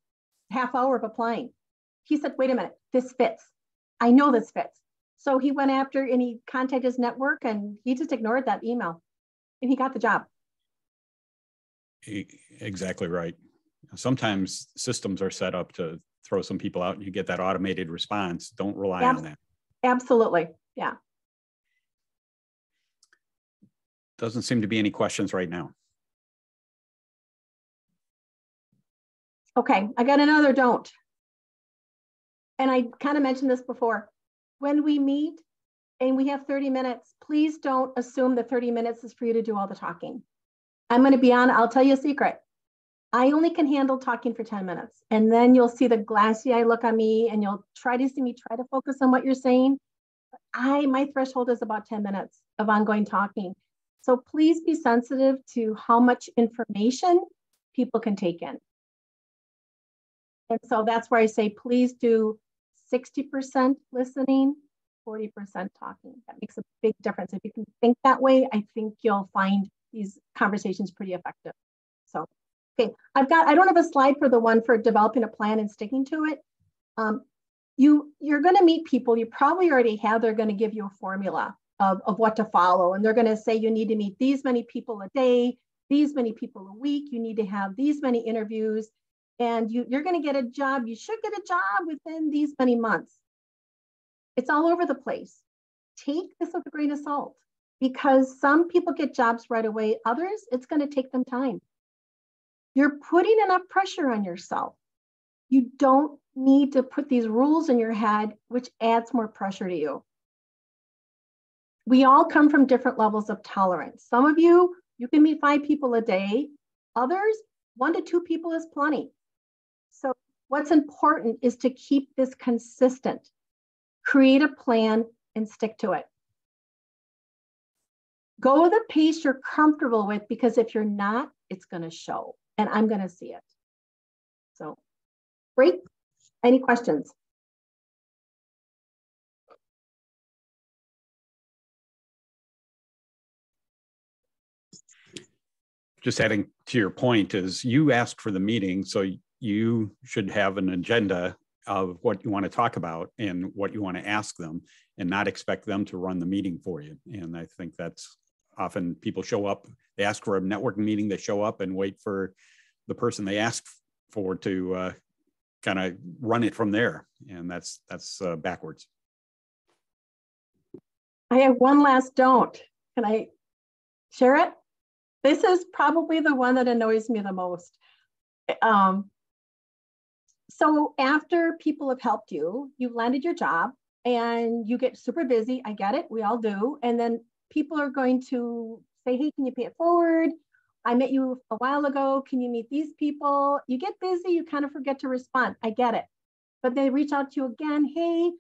[SPEAKER 4] half hour of applying. He said, "Wait a minute, this fits. I know this fits." So he went after and he contacted his network and he just ignored that email and he got the job.
[SPEAKER 1] Exactly right. Sometimes systems are set up to throw some people out and you get that automated response. Don't rely Ab- on that.
[SPEAKER 4] Absolutely. Yeah.
[SPEAKER 1] Doesn't seem to be any questions right now.
[SPEAKER 4] Okay, I got another don't. And I kind of mentioned this before when we meet and we have 30 minutes, please don't assume the 30 minutes is for you to do all the talking. I'm going to be on, I'll tell you a secret. I only can handle talking for 10 minutes. And then you'll see the glassy eye look on me and you'll try to see me try to focus on what you're saying. I my threshold is about 10 minutes of ongoing talking. So please be sensitive to how much information people can take in. And so that's where I say please do 60% listening, 40% talking. That makes a big difference. If you can think that way, I think you'll find these conversations pretty effective. So, okay, I've got, I don't have a slide for the one for developing a plan and sticking to it. Um, you, you're going to meet people you probably already have, they're going to give you a formula of, of what to follow. And they're going to say you need to meet these many people a day, these many people a week, you need to have these many interviews, and you, you're going to get a job. You should get a job within these many months. It's all over the place. Take this with a grain of salt because some people get jobs right away, others, it's going to take them time. You're putting enough pressure on yourself. You don't need to put these rules in your head, which adds more pressure to you. We all come from different levels of tolerance. Some of you, you can meet five people a day. Others, one to two people is plenty. What's important is to keep this consistent. Create a plan and stick to it. Go the pace you're comfortable with because if you're not, it's going to show and I'm going to see it. So, great. Any questions?
[SPEAKER 1] just adding to your point is you asked for the meeting, so you should have an agenda of what you want to talk about and what you want to ask them and not expect them to run the meeting for you. And I think that's often people show up, they ask for a networking meeting, they show up and wait for the person they asked for to uh, kind of run it from there. And that's that's uh, backwards.
[SPEAKER 4] I have one last don't. Can I share it? This is probably the one that annoys me the most. Um, so after people have helped you, you've landed your job and you get super busy. I get it. We all do. And then people are going to say, hey, can you pay it forward? I met you a while ago. Can you meet these people? You get busy, you kind of forget to respond. I get it. But they reach out to you again. Hey,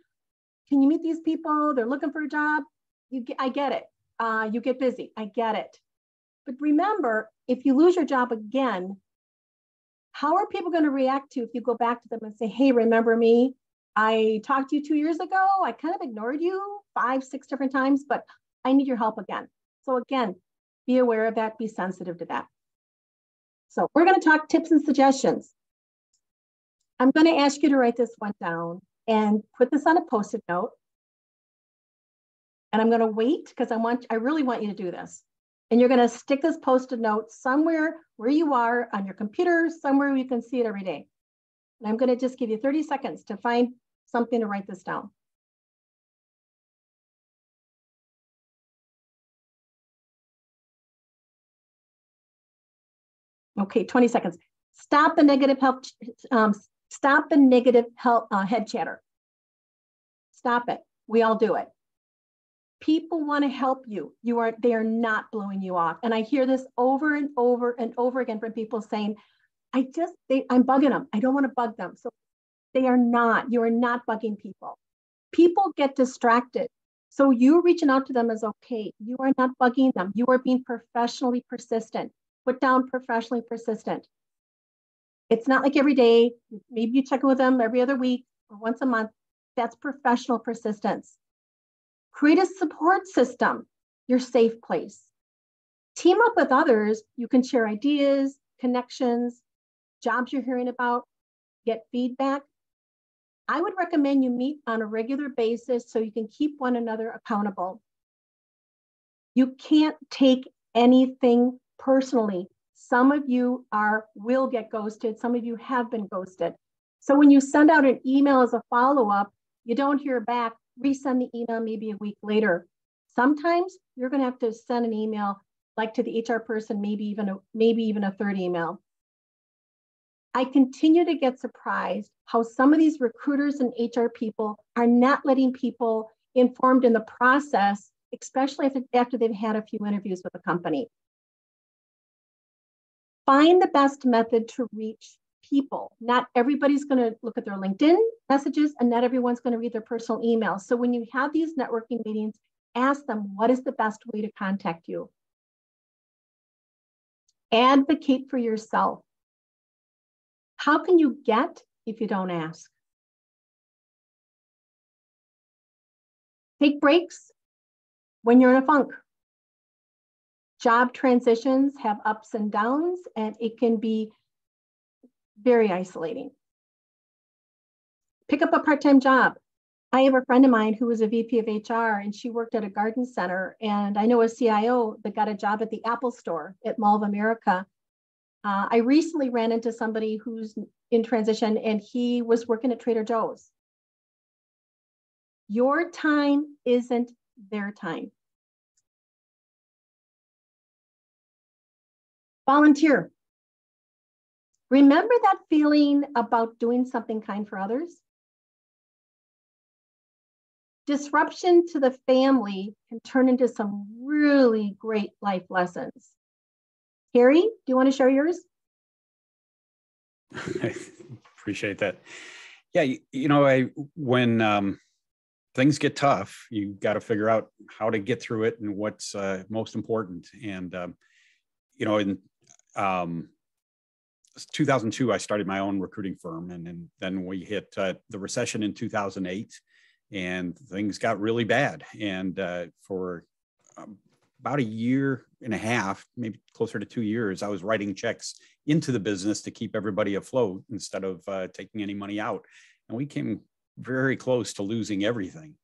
[SPEAKER 4] can you meet these people? They're looking for a job. You get, I get it. Uh, you get busy. I get it. But remember, if you lose your job again, how are people going to react to if you go back to them and say, hey, remember me? I talked to you two years ago. I kind of ignored you five, six different times, but I need your help again. So, again, be aware of that, be sensitive to that. So, we're going to talk tips and suggestions. I'm going to ask you to write this one down and put this on a post it note. And I'm going to wait because I want, I really want you to do this. And you're going to stick this post-it note somewhere where you are on your computer, somewhere where you can see it every day. And I'm going to just give you 30 seconds to find something to write this down. Okay, 20 seconds. Stop the negative health, um, stop the negative health, uh, head chatter. Stop it. We all do it people want to help you. You are they are not blowing you off. And i hear this over and over and over again from people saying i just they, i'm bugging them. I don't want to bug them. So they are not you are not bugging people. People get distracted. So you reaching out to them is okay. You are not bugging them. You are being professionally persistent. Put down professionally persistent. It's not like every day maybe you check in with them every other week or once a month. That's professional persistence Create a support system, your safe place. Team up with others. You can share ideas, connections, jobs you're hearing about, get feedback. I would recommend you meet on a regular basis so you can keep one another accountable. You can't take anything personally. Some of you are will get ghosted, some of you have been ghosted. So when you send out an email as a follow-up, you don't hear back, resend the email maybe a week later. Sometimes you're going to have to send an email like to the HR person, maybe even a, maybe even a third email. I continue to get surprised how some of these recruiters and HR people are not letting people informed in the process, especially after they've had a few interviews with a company. Find the best method to reach people. Not everybody's going to look at their LinkedIn messages and not everyone's going to read their personal emails. So when you have these networking meetings, ask them what is the best way to contact you. Advocate for yourself. How can you get if you don't ask? Take breaks when you're in a funk. Job transitions have ups and downs, and it can be very isolating. Pick up a part-time job. I have a friend of mine who was a VP of HR and she worked at a garden center. And I know a CIO that got a job at the Apple store at Mall of America. Uh, I recently ran into somebody who's in transition and he was working at Trader Joe's. Your time isn't their time. Volunteer. Remember that feeling about doing something kind for others? Disruption to the family can turn into some really great life lessons. Harry, do you want to share yours?
[SPEAKER 1] I appreciate that. Yeah, you, you know, I when um, things get tough, you got to figure out how to get through it and what's uh, most important. And um, you know, and um, 2002, I started my own recruiting firm, and, and then we hit uh, the recession in 2008, and things got really bad. And uh, for um, about a year and a half, maybe closer to two years, I was writing checks into the business to keep everybody afloat instead of uh, taking any money out. And we came very close to losing everything.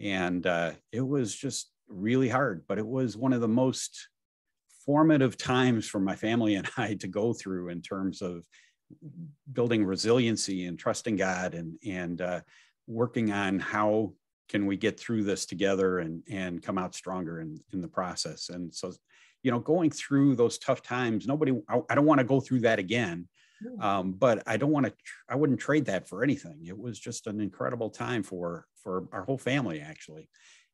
[SPEAKER 1] And uh, it was just really hard, but it was one of the most formative times for my family and I to go through in terms of building resiliency and trusting God and, and uh, working on how can we get through this together and, and come out stronger in, in the process. And so, you know, going through those tough times, nobody, I, I don't want to go through that again. Hmm. Um, but I don't want to, I wouldn't trade that for anything. It was just an incredible time for, for our whole family actually.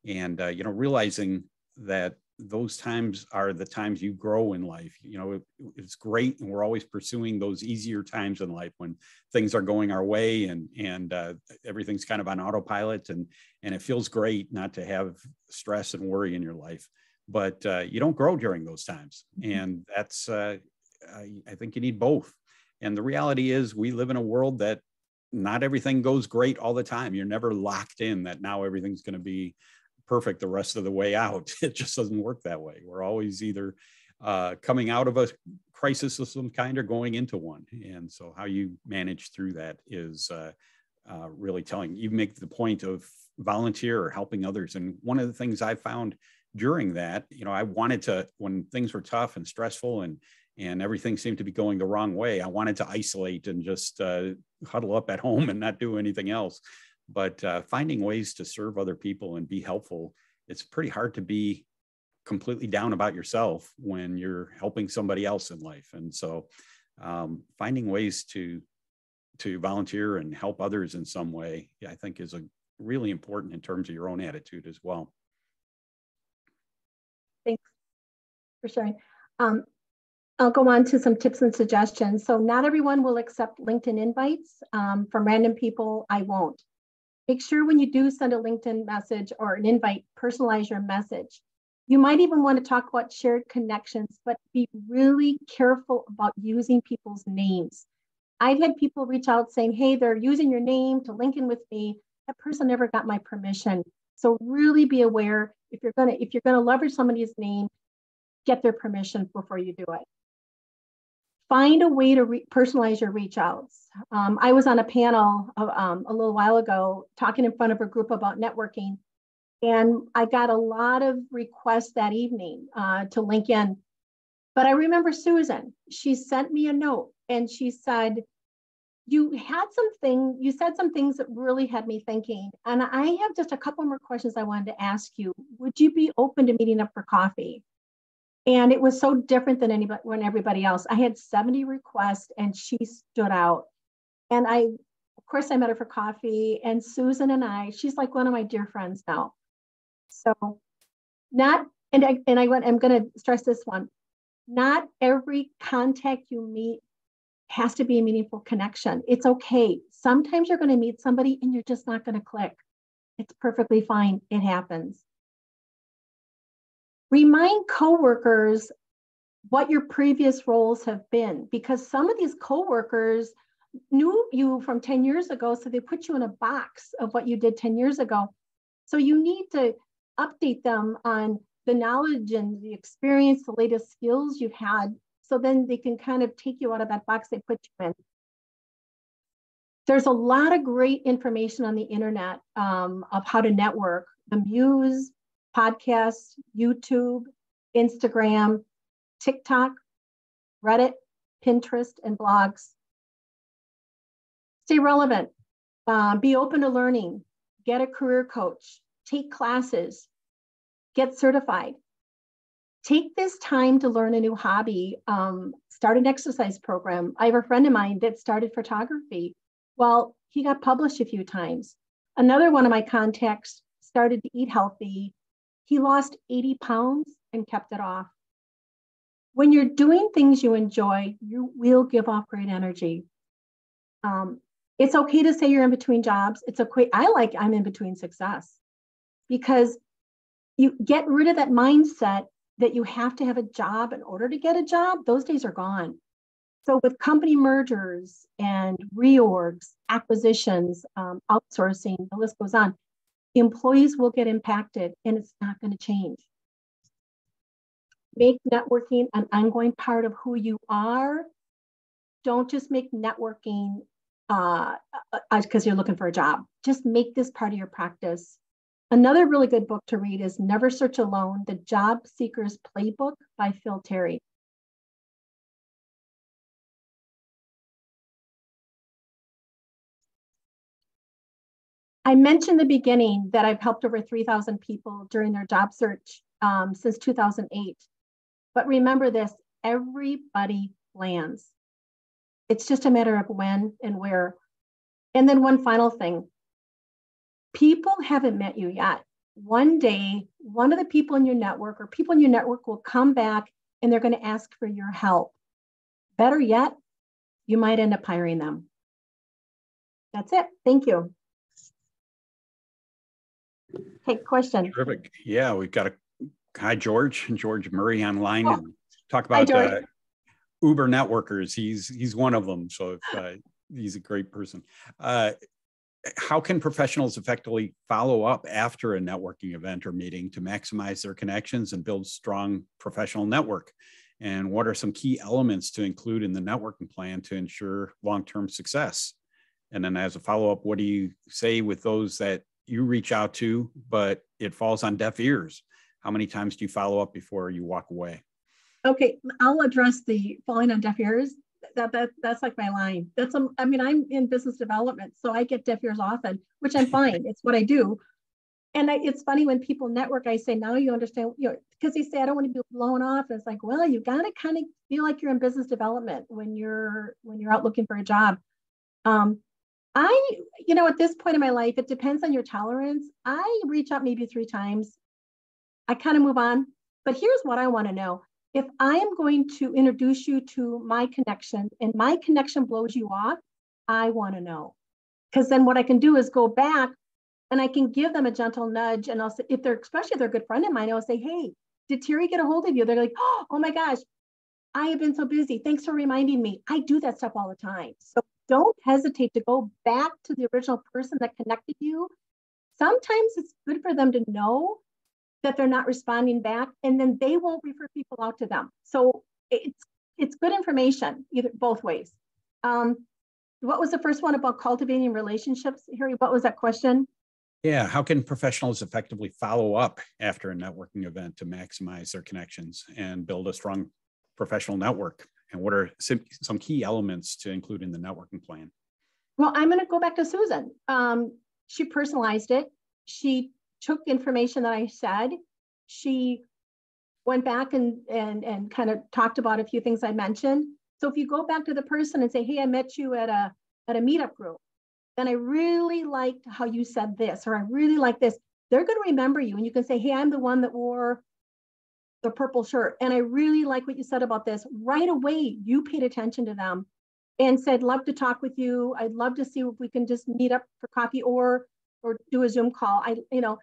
[SPEAKER 1] And, uh, you know, realizing that those times are the times you grow in life. You know, it, it's great, and we're always pursuing those easier times in life when things are going our way and and uh, everything's kind of on autopilot, and and it feels great not to have stress and worry in your life. But uh, you don't grow during those times, mm-hmm. and that's uh, I, I think you need both. And the reality is, we live in a world that not everything goes great all the time. You're never locked in that now everything's going to be perfect the rest of the way out. It just doesn't work that way. We're always either uh, coming out of a crisis of some kind or going into one. And so, how you manage through that is uh, uh, really telling. You make the point of volunteer or helping others. And one of the things I found during that, you know, I wanted to, when things were tough and stressful and and everything seemed to be going the wrong way, I wanted to isolate and just uh, huddle up at home and not do anything else but uh, finding ways to serve other people and be helpful it's pretty hard to be completely down about yourself when you're helping somebody else in life and so um, finding ways to to volunteer and help others in some way i think is a really important in terms of your own attitude as well
[SPEAKER 4] thanks for sharing um, I'll go on to some tips and suggestions. So not everyone will accept LinkedIn invites um, from random people. I won't. Make sure when you do send a LinkedIn message or an invite, personalize your message. You might even want to talk about shared connections, but be really careful about using people's names. I've had people reach out saying, hey, they're using your name to link in with me. That person never got my permission. So really be aware if you're gonna if you're gonna leverage somebody's name, get their permission before you do it find a way to re- personalize your reach outs. Um, I was on a panel of, um, a little while ago talking in front of a group about networking, and I got a lot of requests that evening uh, to link in. But I remember Susan, she sent me a note and she said, you had something, you said some things that really had me thinking. And I have just a couple more questions I wanted to ask you. Would you be open to meeting up for coffee? And it was so different than anybody when everybody else. I had 70 requests and she stood out. And I, of course, I met her for coffee. And Susan and I, she's like one of my dear friends now. So not, and I, and I went, I'm going to stress this one. Not every contact you meet has to be a meaningful connection. It's okay. Sometimes you're going to meet somebody and you're just not going to click. It's perfectly fine. It happens. Remind coworkers what your previous roles have been because some of these coworkers knew you from 10 years ago so they put you in a box of what you did 10 years ago. So you need to update them on the knowledge and the experience the latest skills you've had so then they can kind of take you out of that box they put you in. There's a lot of great information on the internet um, of how to network. The muse podcasts, YouTube, Instagram, TikTok, Reddit, Pinterest, and blogs. Stay relevant. Uh, be open to learning. Get a career coach. Take classes. Get certified. Take this time to learn a new hobby. Um, start an exercise program. I have a friend of mine that started photography. Well, he got published a few times. Another one of my contacts started to eat healthy he lost 80 pounds and kept it off. When you're doing things you enjoy, you will give off great energy. Um, it's okay to say you're in between jobs. It's okay. I like I'm in between success. because you get rid of that mindset that you have to have a job in order to get a job. Those days are gone. So with company mergers and reorgs, acquisitions, um, outsourcing, the list goes on, employees will get impacted and it's not going to change. Make networking an ongoing part of who you are. Don't just make networking because uh, uh, uh you're looking for a job. Just make this part of your practice. Another really good book to read is Never Search Alone, The Job Seeker's Playbook by Phil Terry. I mentioned the beginning that I've helped over 3,000 people during their job search um, since 2008. But remember this everybody lands. It's just a matter of when and where. And then one final thing people haven't met you yet. One day, one of the people in your network or people in your network will come back and they're going to ask for your help. Better yet, you might end up hiring them. That's it. Thank you. Okay, question.
[SPEAKER 1] Terrific. Yeah, we've got a hi George and George Murray online oh. and talk about hi, uh, Uber networkers. He's he's one of them. So if, uh, he's a great person. Uh, how can professionals effectively follow up after a networking event or meeting to maximize their connections and build strong professional network? And what are some key elements to include in the networking plan to ensure long-term success? And then as a follow-up, what do you say with those that you reach out to, but it falls on deaf ears? How many times do you follow up before you walk away?
[SPEAKER 4] Okay, I'll address the falling on deaf ears that, that that's like my line. That's um, I mean, I'm in business development, so I get deaf ears often, which I'm fine. it's what I do. And I, it's funny when people network, I say, now you understand, you know, because they say I don't want to be blown off. And it's like, well, you got to kind of feel like you're in business development when you're when you're out looking for a job. Um, I, you know, at this point in my life, it depends on your tolerance. I reach out maybe three times. I kind of move on. But here's what I want to know if I am going to introduce you to my connection and my connection blows you off, I want to know. Because then what I can do is go back and I can give them a gentle nudge. And I'll say, if they're, especially if they're a good friend of mine, I'll say, hey, did Terry get a hold of you? They're like, oh my gosh, I have been so busy. Thanks for reminding me. I do that stuff all the time. So don't hesitate to go back to the original person that connected you. Sometimes it's good for them to know that they're not responding back and then they won't refer people out to them. So it's it's good information either both ways. Um, what was the first one about cultivating relationships harry? What was that question?
[SPEAKER 1] Yeah how can professionals effectively follow up after a networking event to maximize their connections and build a strong professional network and what are some key elements to include in the networking plan
[SPEAKER 4] well i'm going to go back to susan um, she personalized it she took information that I said. She went back and, and, and kind of talked about a few things I mentioned. So if you go back to the person and say, hey, I met you at a, at a meetup group, and I really liked how you said this, or I really like this, they're going to remember you. And you can say, hey, I'm the one that wore the purple shirt. And I really like what you said about this. Right away, you paid attention to them and said, love to talk with you. I'd love to see if we can just meet up for coffee or or do a Zoom call. I, you know,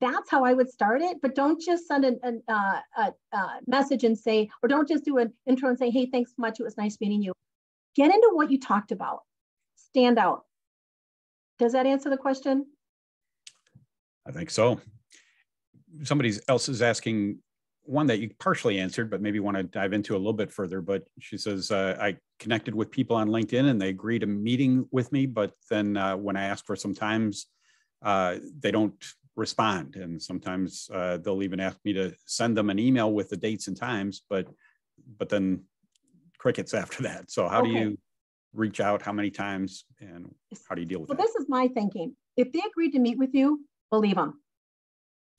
[SPEAKER 4] that's how I would start it. But don't just send an, an, uh, a, a, message and say, or don't just do an intro and say, hey, thanks so much. It was nice meeting you. Get into what you talked about. Stand out. Does that answer the question?
[SPEAKER 1] I think so. Somebody else is asking one that you partially answered, but maybe want to dive into a little bit further. But she says, uh, I connected with people on LinkedIn and they agreed a meeting with me. But then uh, when I ask for some times, uh, they don't respond. And sometimes uh, they'll even ask me to send them an email with the dates and times, but but then crickets after that. So how okay. do you reach out? How many times? And how do you deal with
[SPEAKER 4] well,
[SPEAKER 1] that?
[SPEAKER 4] Well, this is my thinking. If they agreed to meet with you, believe them.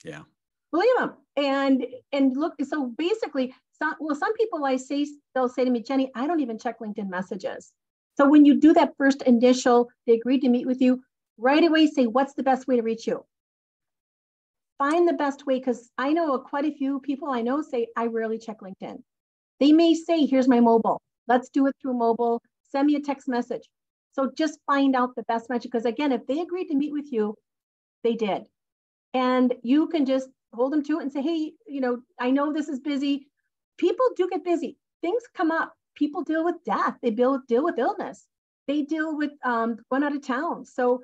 [SPEAKER 1] Yeah.
[SPEAKER 4] Believe them. And and look, so basically, some, well, some people I say they'll say to me, Jenny, I don't even check LinkedIn messages. So when you do that first initial, they agreed to meet with you, right away say, what's the best way to reach you? find the best way because I know quite a few people I know say, I rarely check LinkedIn. They may say, here's my mobile. Let's do it through mobile. Send me a text message. So just find out the best match because again, if they agreed to meet with you, they did. And you can just hold them to it and say, hey, you know, I know this is busy. People do get busy. Things come up. People deal with death. They deal, deal with illness. They deal with um, going out of town. So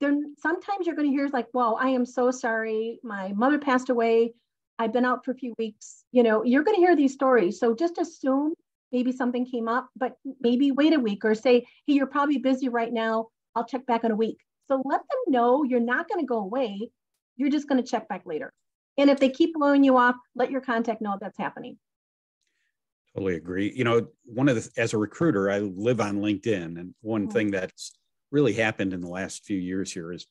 [SPEAKER 4] then sometimes you're going to hear like, "Well, I am so sorry. My mother passed away. I've been out for a few weeks." You know, you're going to hear these stories. So just assume maybe something came up, but maybe wait a week or say, "Hey, you're probably busy right now. I'll check back in a week." So let them know you're not going to go away. You're just going to check back later. And if they keep blowing you off, let your contact know that's happening.
[SPEAKER 1] Totally agree. You know, one of the, as a recruiter, I live on LinkedIn. And one mm-hmm. thing that's really happened in the last few years here is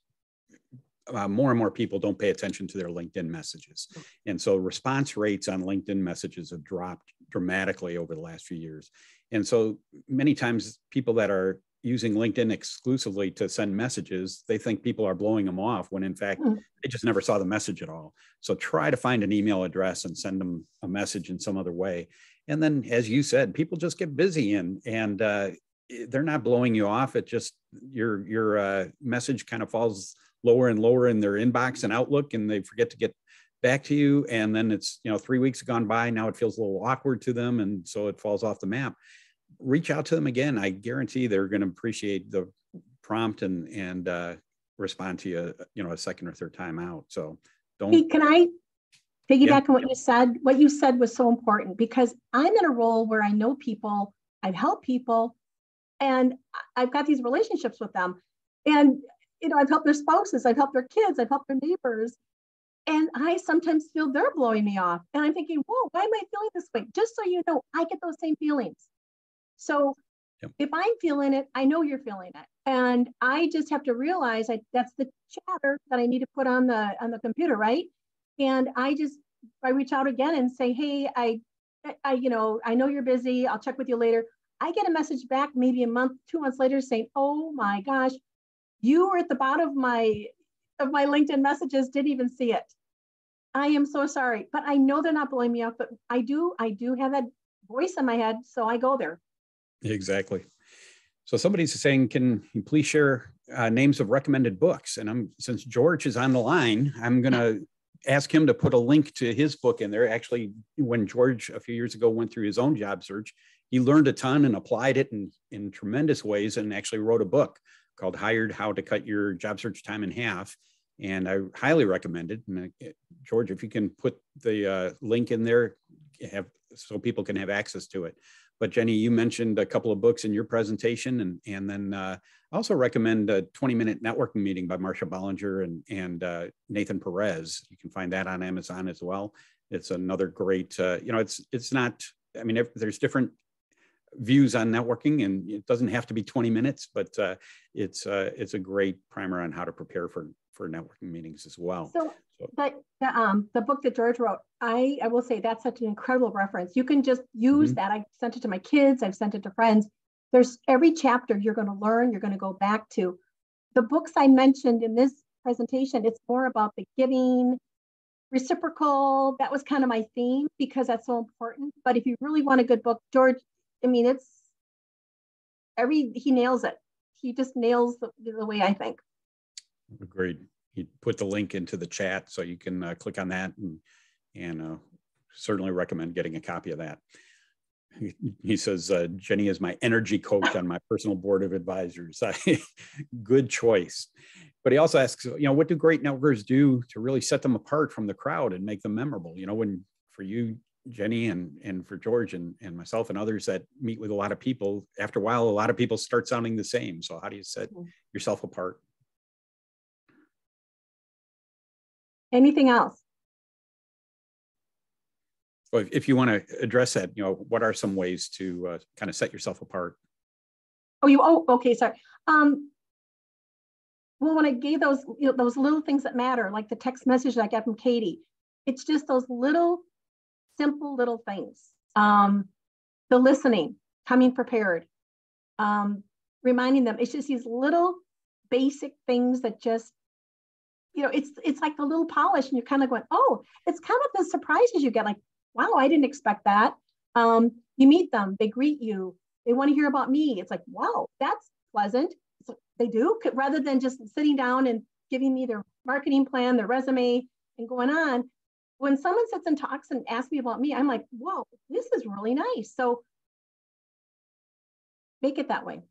[SPEAKER 1] uh, more and more people don't pay attention to their LinkedIn messages. And so response rates on LinkedIn messages have dropped dramatically over the last few years. And so many times people that are using LinkedIn exclusively to send messages, they think people are blowing them off when in fact mm. they just never saw the message at all. So try to find an email address and send them a message in some other way. And then, as you said, people just get busy and and uh, they're not blowing you off. It just your your uh, message kind of falls lower and lower in their inbox and Outlook, and they forget to get back to you. And then it's you know three weeks have gone by. Now it feels a little awkward to them, and so it falls off the map. Reach out to them again. I guarantee they're going to appreciate the prompt and and uh, respond to you. You know, a second or third time out. So don't.
[SPEAKER 4] Hey, can I piggyback yeah. on what you said? What you said was so important because I'm in a role where I know people. I've helped people and I've got these relationships with them. And, you know, I've helped their spouses, I've helped their kids, I've helped their neighbors. And I sometimes feel they're blowing me off. And I'm thinking, whoa, why am I feeling this way? Just so you know, I get those same feelings. So yep. if I'm feeling it, I know you're feeling it. And I just have to realize I, that's the chatter that I need to put on the on the computer, right? And I just I reach out again and say, hey, I I, you know, I know you're busy. I'll check with you later. I get a message back maybe a month, two months later saying, oh my gosh, you were at the bottom of my of my LinkedIn messages, didn't even see it. I am so sorry, but I know they're not blowing me off, but I do, I do have that voice in my head. So I go there.
[SPEAKER 1] Exactly. So somebody's saying, can you please share uh, names of recommended books? And I'm, since George is on the line, I'm going to ask him to put a link to his book in there. Actually, when George a few years ago went through his own job search, he learned a ton and applied it in, in tremendous ways and actually wrote a book called Hired How to Cut Your Job Search Time in Half. And I highly recommend it. And uh, George, if you can put the uh, link in there, have so people can have access to it. But Jenny, you mentioned a couple of books in your presentation, and and then uh, I also recommend a 20 minute networking meeting by Marcia Ballinger and and uh, Nathan Perez. You can find that on Amazon as well. It's another great, uh, you know, it's it's not. I mean, there's different views on networking and it doesn't have to be 20 minutes but uh, it's uh, it's a great primer on how to prepare for for networking meetings as well
[SPEAKER 4] so, so. But the, um, the book that george wrote i i will say that's such an incredible reference you can just use mm-hmm. that i sent it to my kids i've sent it to friends there's every chapter you're going to learn you're going to go back to the books i mentioned in this presentation it's more about the giving reciprocal that was kind of my theme because that's so important but if you really want a good book george I mean, it's every he nails it. He just nails the, the way I think.
[SPEAKER 1] Agreed. He put the link into the chat so you can uh, click on that and and uh, certainly recommend getting a copy of that. He, he says uh, Jenny is my energy coach on my personal board of advisors. Good choice. But he also asks, you know, what do great networkers do to really set them apart from the crowd and make them memorable? You know, when for you, Jenny and and for George and, and myself and others that meet with a lot of people, after a while, a lot of people start sounding the same. So how do you set mm-hmm. yourself apart?
[SPEAKER 4] Anything else?
[SPEAKER 1] Well, if, you want to address that, you know, what are some ways to uh, kind of set yourself apart?
[SPEAKER 4] Oh, you. Oh, okay. Sorry. Um, well, when I gave those, you know, those little things that matter, like the text message that I got from Katie, it's just those little simple little things. Um, the listening, coming prepared, um, reminding them. It's just these little basic things that just, you know, it's it's like the little polish, and you're kind of going, oh, it's kind of the surprises you get. Like, wow, I didn't expect that. Um, you meet them, they greet you, they want to hear about me. It's like, wow, that's pleasant. So they do rather than just sitting down and giving me their marketing plan, their resume, and going on. When someone sits and talks and asks me about me, I'm like, whoa, this is really nice. So make it that way.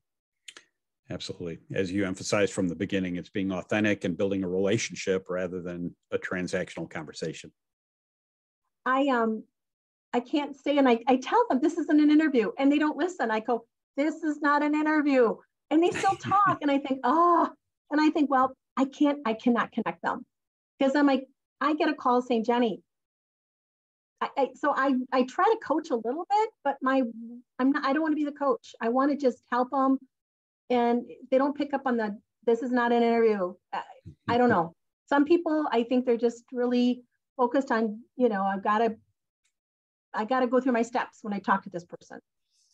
[SPEAKER 1] Absolutely. As you emphasized from the beginning, it's being authentic and building a relationship rather than a transactional conversation.
[SPEAKER 4] I um I can't say and I, I tell them this isn't an interview and they don't listen. I go, this is not an interview. And they still talk. and I think, oh, and I think, well, I can't, I cannot connect them. Because I'm like, I get a call saying, Jenny, I, I, so I, I try to coach a little bit, but my, I'm not, I don't want to be the coach. I want to just help them. And they don't pick up on the, this is not an interview. I, I don't know. Some people, I think they're just really focused on, you know, I've got to, I got to go through my steps when I talk to this person.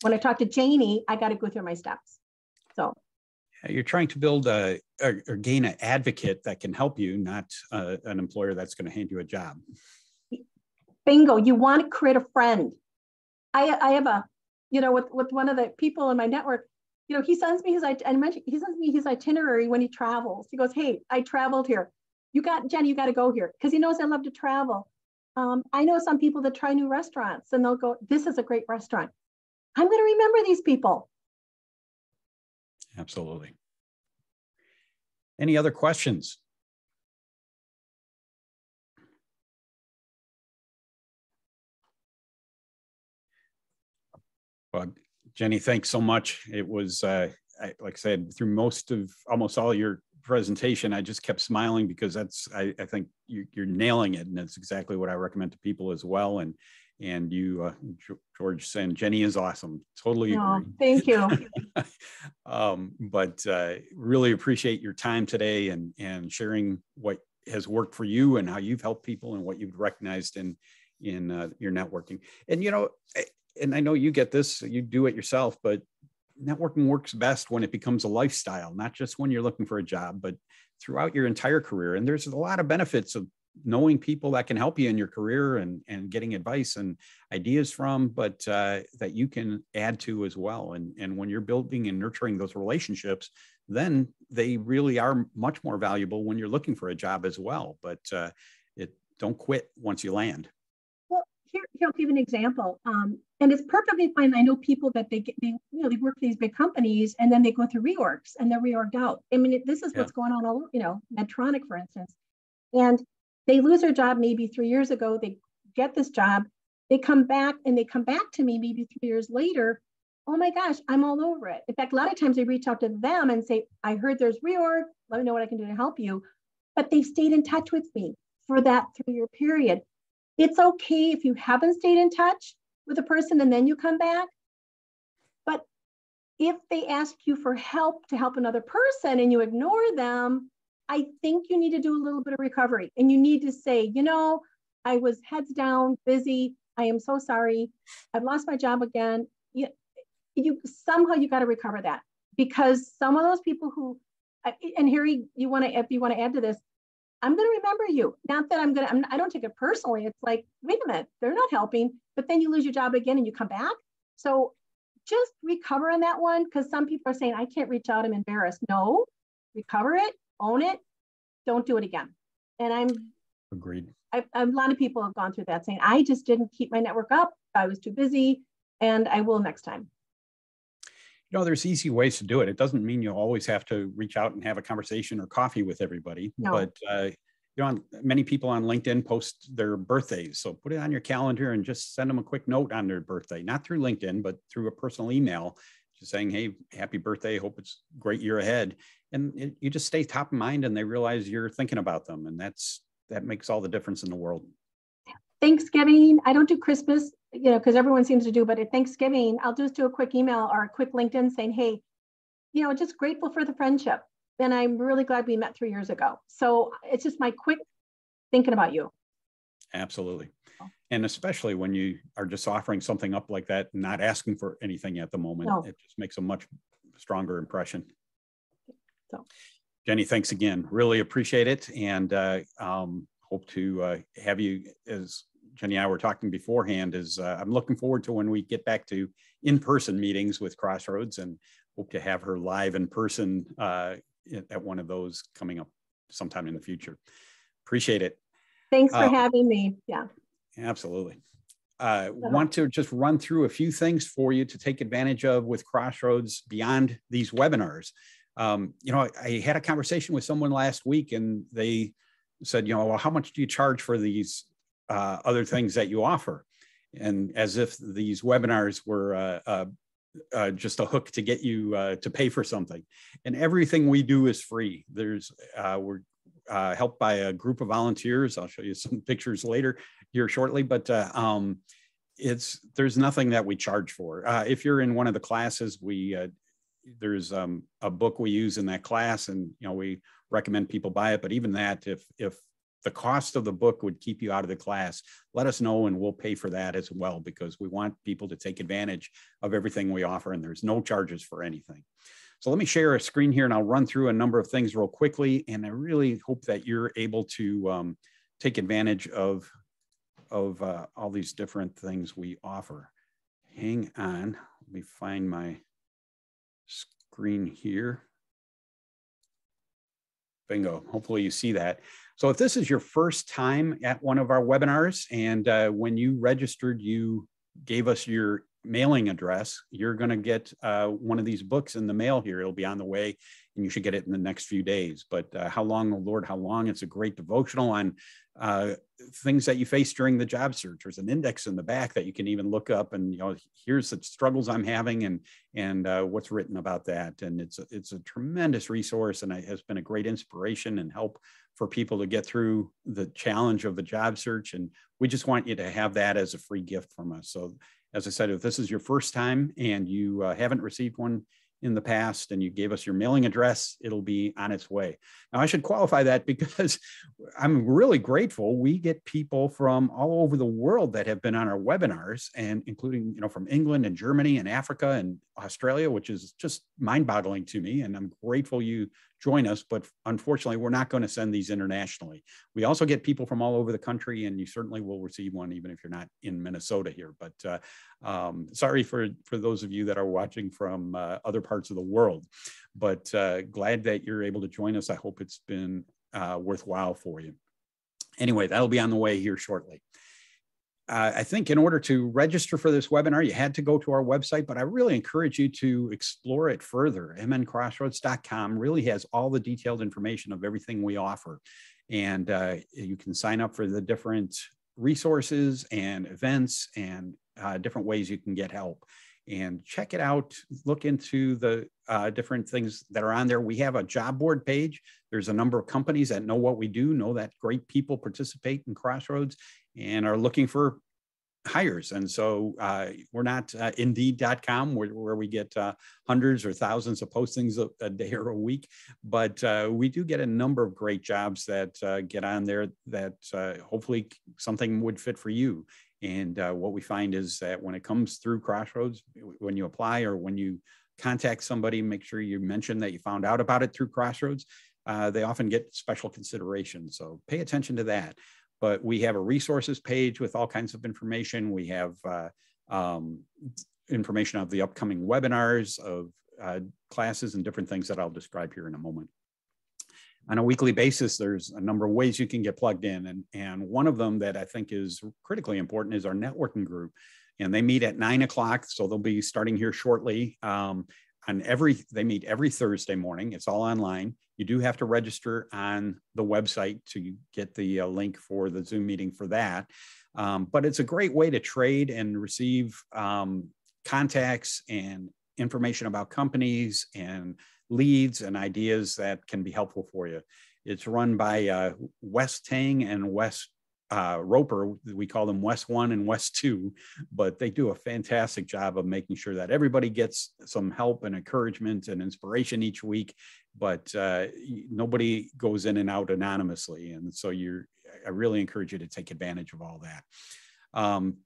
[SPEAKER 4] When I talk to Janie, I got to go through my steps. So
[SPEAKER 1] you're trying to build a or, or gain an advocate that can help you, not uh, an employer that's going to hand you a job.
[SPEAKER 4] Bingo! You want to create a friend. I I have a, you know, with with one of the people in my network. You know, he sends me his I mentioned he sends me his itinerary when he travels. He goes, "Hey, I traveled here. You got Jenny. You got to go here because he knows I love to travel." Um, I know some people that try new restaurants and they'll go, "This is a great restaurant." I'm going to remember these people.
[SPEAKER 1] Absolutely. Any other questions? Well, Jenny, thanks so much. It was, uh, I, like I said, through most of almost all your presentation, I just kept smiling because that's, I, I think you, are nailing it. And that's exactly what I recommend to people as well. And and you, uh, George, saying Jenny is awesome. Totally
[SPEAKER 4] agree. Thank you.
[SPEAKER 1] um, but uh, really appreciate your time today and and sharing what has worked for you and how you've helped people and what you've recognized in in uh, your networking. And you know, and I know you get this, you do it yourself, but networking works best when it becomes a lifestyle, not just when you're looking for a job, but throughout your entire career. And there's a lot of benefits of knowing people that can help you in your career and and getting advice and ideas from but uh, that you can add to as well. And and when you're building and nurturing those relationships then they really are much more valuable when you're looking for a job as well. But uh, it don't quit once you land
[SPEAKER 4] here, i'll give an example um, and it's perfectly fine i know people that they get they you know they work for these big companies and then they go through reorgs and they're reorged out i mean it, this is yeah. what's going on all you know medtronic for instance and they lose their job maybe three years ago, they get this job, they come back and they come back to me maybe three years later. Oh my gosh, I'm all over it. In fact, a lot of times I reach out to them and say, I heard there's reorg. Let me know what I can do to help you. But they've stayed in touch with me for that three year period. It's okay if you haven't stayed in touch with a person and then you come back. But if they ask you for help to help another person and you ignore them, I think you need to do a little bit of recovery and you need to say, you know, I was heads down, busy. I am so sorry. I've lost my job again. You, you somehow you got to recover that because some of those people who, and Harry, you want to, if you want to add to this, I'm going to remember you. Not that I'm going to, I don't take it personally. It's like, wait a minute, they're not helping, but then you lose your job again and you come back. So just recover on that one because some people are saying, I can't reach out, I'm embarrassed. No, recover it, own it, don't do it again. And I'm
[SPEAKER 1] agreed.
[SPEAKER 4] I, a lot of people have gone through that saying, I just didn't keep my network up. I was too busy and I will next time.
[SPEAKER 1] You know, there's easy ways to do it. It doesn't mean you always have to reach out and have a conversation or coffee with everybody, no. but uh, you know, many people on LinkedIn post their birthdays. So put it on your calendar and just send them a quick note on their birthday, not through LinkedIn, but through a personal email, just saying, Hey, happy birthday. Hope it's great year ahead and it, you just stay top of mind and they realize you're thinking about them and that's that makes all the difference in the world
[SPEAKER 4] thanksgiving i don't do christmas you know because everyone seems to do but at thanksgiving i'll just do a quick email or a quick linkedin saying hey you know just grateful for the friendship. And i'm really glad we met three years ago. So it's just my quick thinking about you.
[SPEAKER 1] Absolutely. And especially when you are just offering something up like that not asking for anything at the moment no. it just makes a much stronger impression. So, Jenny, thanks again. Really appreciate it, and uh, um, hope to uh, have you as Jenny and I were talking beforehand. Is uh, I'm looking forward to when we get back to in-person meetings with Crossroads, and hope to have her live in person uh, at one of those coming up sometime in the future. Appreciate it.
[SPEAKER 4] Thanks for uh, having me. Yeah.
[SPEAKER 1] Absolutely. Uh, want to just run through a few things for you to take advantage of with Crossroads beyond these webinars. Um, you know, I, I, had a conversation with someone last week and they said, you know, well, how much do you charge for these uh, other things that you offer? And as if these webinars were uh, uh, uh just a hook to get you to pay for something. And everything we do is free. There's, we're helped by a group of volunteers. I'll show you some pictures later here shortly, but um, it's, there's nothing that we charge for. if you're in one of the classes, we there's um, a book we use in that class and you know we recommend people buy it but even that if if the cost of the book would keep you out of the class. Let us know and we'll pay for that as well because we want people to take advantage of everything we offer and there's no charges for anything. So let me share a screen here and i'll run through a number of things real quickly. And i really hope that you're able to um, take advantage of of uh, all these different things we offer. Hang on. Let me find my screen here. Bingo, hopefully you see that. So if this is your first time at one of our webinars and uh, when you registered, you gave us your mailing address, you're gonna get uh, one of these books in the mail here. It'll be on the way and you should get it in the next few days. But uh, How Long, oh Lord, How Long? It's a great devotional on uh, things that you face during the job search. There's an index in the back that you can even look up and, you know, here's the struggles I'm having and, and uh, what's written about that. And it's a, it's a tremendous resource and it has been a great inspiration and help for people to get through the challenge of the job search. And we just want you to have that as a free gift from us. So as I said, if this is your first time and you uh, haven't received one in the past and you gave us your mailing address, it'll be on its way. Now, I should qualify that because I'm really grateful. We get people from all over the world that have been on our webinars and including, you know, from England and Germany and Africa and Australia, which is just mind boggling to me. And I'm grateful you join us, but unfortunately, we're not going to send these internationally. We also get people from all over the country, and you certainly will receive one, even if you're not in Minnesota here. But uh, um, sorry for, for those of you that are watching from uh, other parts of the world, but uh, glad that you're able to join us. I hope it's been uh, worthwhile for you. Anyway, that'll be on the way here shortly uh, I think in order to register for this webinar, you had to go to our website, but I really encourage you to explore it further. mncrossroads.com really has all the detailed information of everything we offer. And uh, you can sign up for the different resources and events and uh, different ways you can get help. And check it out, look into the uh, different things that are on there. We have a job board page. There's a number of companies that know what we do, know that great people participate in Crossroads, and are looking for hires. And so uh, we're not uh, indeed.com where, where we get uh, hundreds or thousands of postings a, a day or a week, but uh, we do get a number of great jobs that uh, get on there that uh, hopefully something would fit for you. And what we find is that when it comes through Crossroads, when you apply or when you contact somebody, make sure you mention that you found out about it through Crossroads. they often get special consideration. So pay attention to that but we have a resources page with all kinds of information. We have uh, um, information of the upcoming webinars, of uh, classes and different things that I'll describe here in a moment. On a weekly basis, there's a number of ways you can get plugged in. And, and one of them that I think is critically important is our networking group. And they meet at nine o'clock. So they'll be starting here shortly. Um, on every they meet every thursday morning it's all online you do have to register on the website to get the uh, link for the zoom meeting for that um, but it's a great way to trade and receive um, contacts and information about companies and leads and ideas that can be helpful for you it's run by uh, wes tang and wes uh, Roper, we call them West One and West Two, but they do a fantastic job of making sure that everybody gets some help and encouragement and inspiration each week. But uh, nobody goes in and out anonymously, and so you're. I really encourage you to take advantage of all that. Um,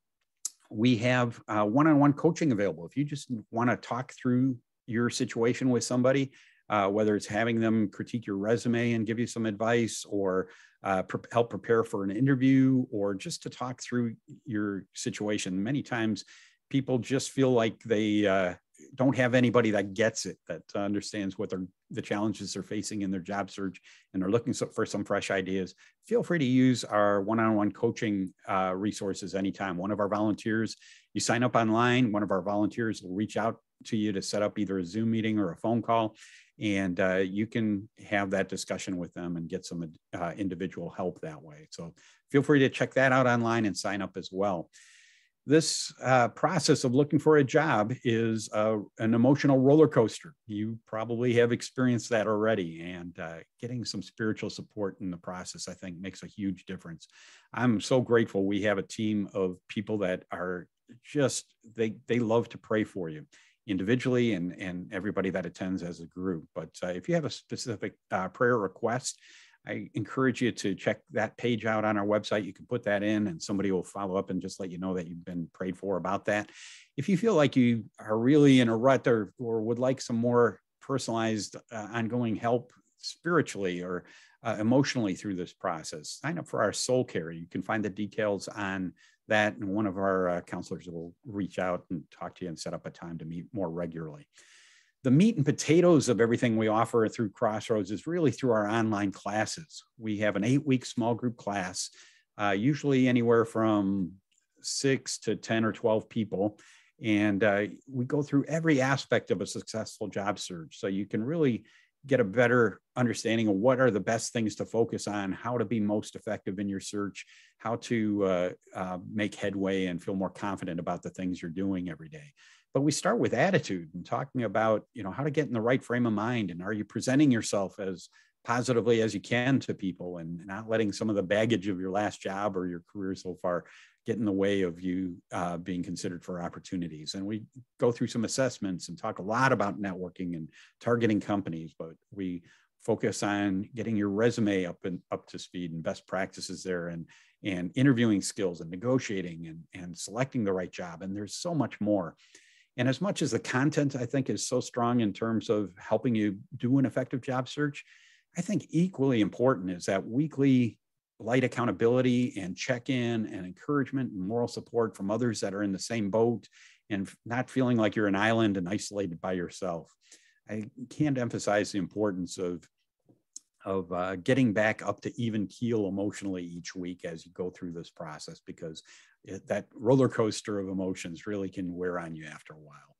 [SPEAKER 1] we have uh, one-on-one coaching available. If you just want to talk through your situation with somebody, uh, whether it's having them critique your resume and give you some advice or uh, pre- help prepare for an interview or just to talk through your situation. Many times people just feel like they uh, don't have anybody that gets it, that understands what the challenges they're facing in their job search, and they're looking for some fresh ideas, feel free to use our one-on-one coaching uh, resources anytime. One of our volunteers, you sign up online, one of our volunteers will reach out to you to set up either a Zoom meeting or a phone call, and uh, you can have that discussion with them and get some uh, individual help that way. So feel free to check that out online and sign up as well this uh, process of looking for a job is uh, an emotional roller coaster. You probably have experienced that already, and uh, getting some spiritual support in the process, I think, makes a huge difference. I'm so grateful we have a team of people that are just they they love to pray for you individually and and everybody that attends as a group. But uh, if you have a specific uh, prayer request, I encourage you to check that page out on our website. You can put that in and somebody will follow up and just let you know that you've been prayed for about that. If you feel like you are really in a rut or, or would like some more personalized uh, ongoing help spiritually or uh, emotionally through this process, sign up for our soul care. You can find the details on that and one of our uh, counselors will reach out and talk to you and set up a time to meet more regularly the meat and potatoes of everything we offer through Crossroads is really through our online classes. We have an eight week small group class, uh, usually anywhere from six to 10 or 12 people. And uh, we go through every aspect of a successful job search. So you can really get a better understanding of what are the best things to focus on, how to be most effective in your search, how to uh, uh make headway and feel more confident about the things you're doing every day. But we start with attitude and talking about you know how to get in the right frame of mind and are you presenting yourself as positively as you can to people and not letting some of the baggage of your last job or your career so far get in the way of you uh, being considered for opportunities. And we go through some assessments and talk a lot about networking and targeting companies but we focus on getting your resume up and up to speed and best practices there and and interviewing skills and negotiating and, and selecting the right job. And there's so much more. And as much as the content I think is so strong in terms of helping you do an effective job search, I think equally important is that weekly light accountability and check in and encouragement and moral support from others that are in the same boat and not feeling like you're an island and isolated by yourself. I can't emphasize the importance of of uh, getting back up to even keel emotionally each week as you go through this process because it, that roller coaster of emotions really can wear on you after a while.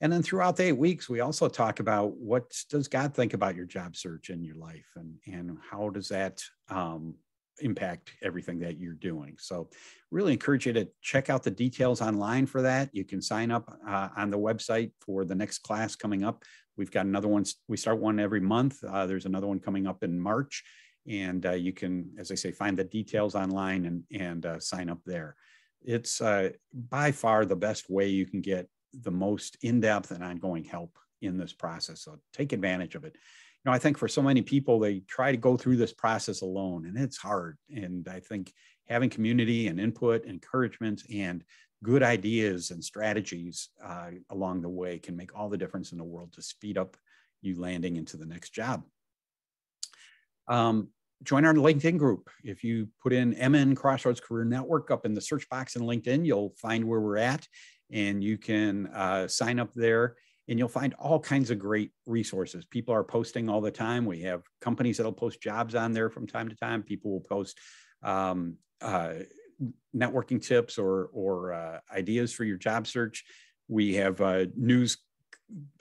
[SPEAKER 1] And then throughout the eight weeks, we also talk about what does God think about your job search in your life and, and how does that um, impact everything that you're doing. So really encourage you to check out the details online for that. You can sign up uh, on the website for the next class coming up. We've got another one. We start one every month. Uh, there's another one coming up in March, and uh, you can, as I say, find the details online and and uh, sign up there. It's uh, by far the best way you can get the most in-depth and ongoing help in this process. So take advantage of it. Know, I think for so many people, they try to go through this process alone, and it's hard. And I think having community and input, encouragement, and good ideas and strategies uh, along the way can make all the difference in the world to speed up you landing into the next job. Um, join our LinkedIn group. If you put in MN Crossroads Career Network up in the search box in LinkedIn, you'll find where we're at and you can uh, sign up there and you'll find all kinds of great resources. People are posting all the time. We have companies that'll post jobs on there from time to time. People will post um, uh, networking tips or or uh, ideas for your job search. We have uh, news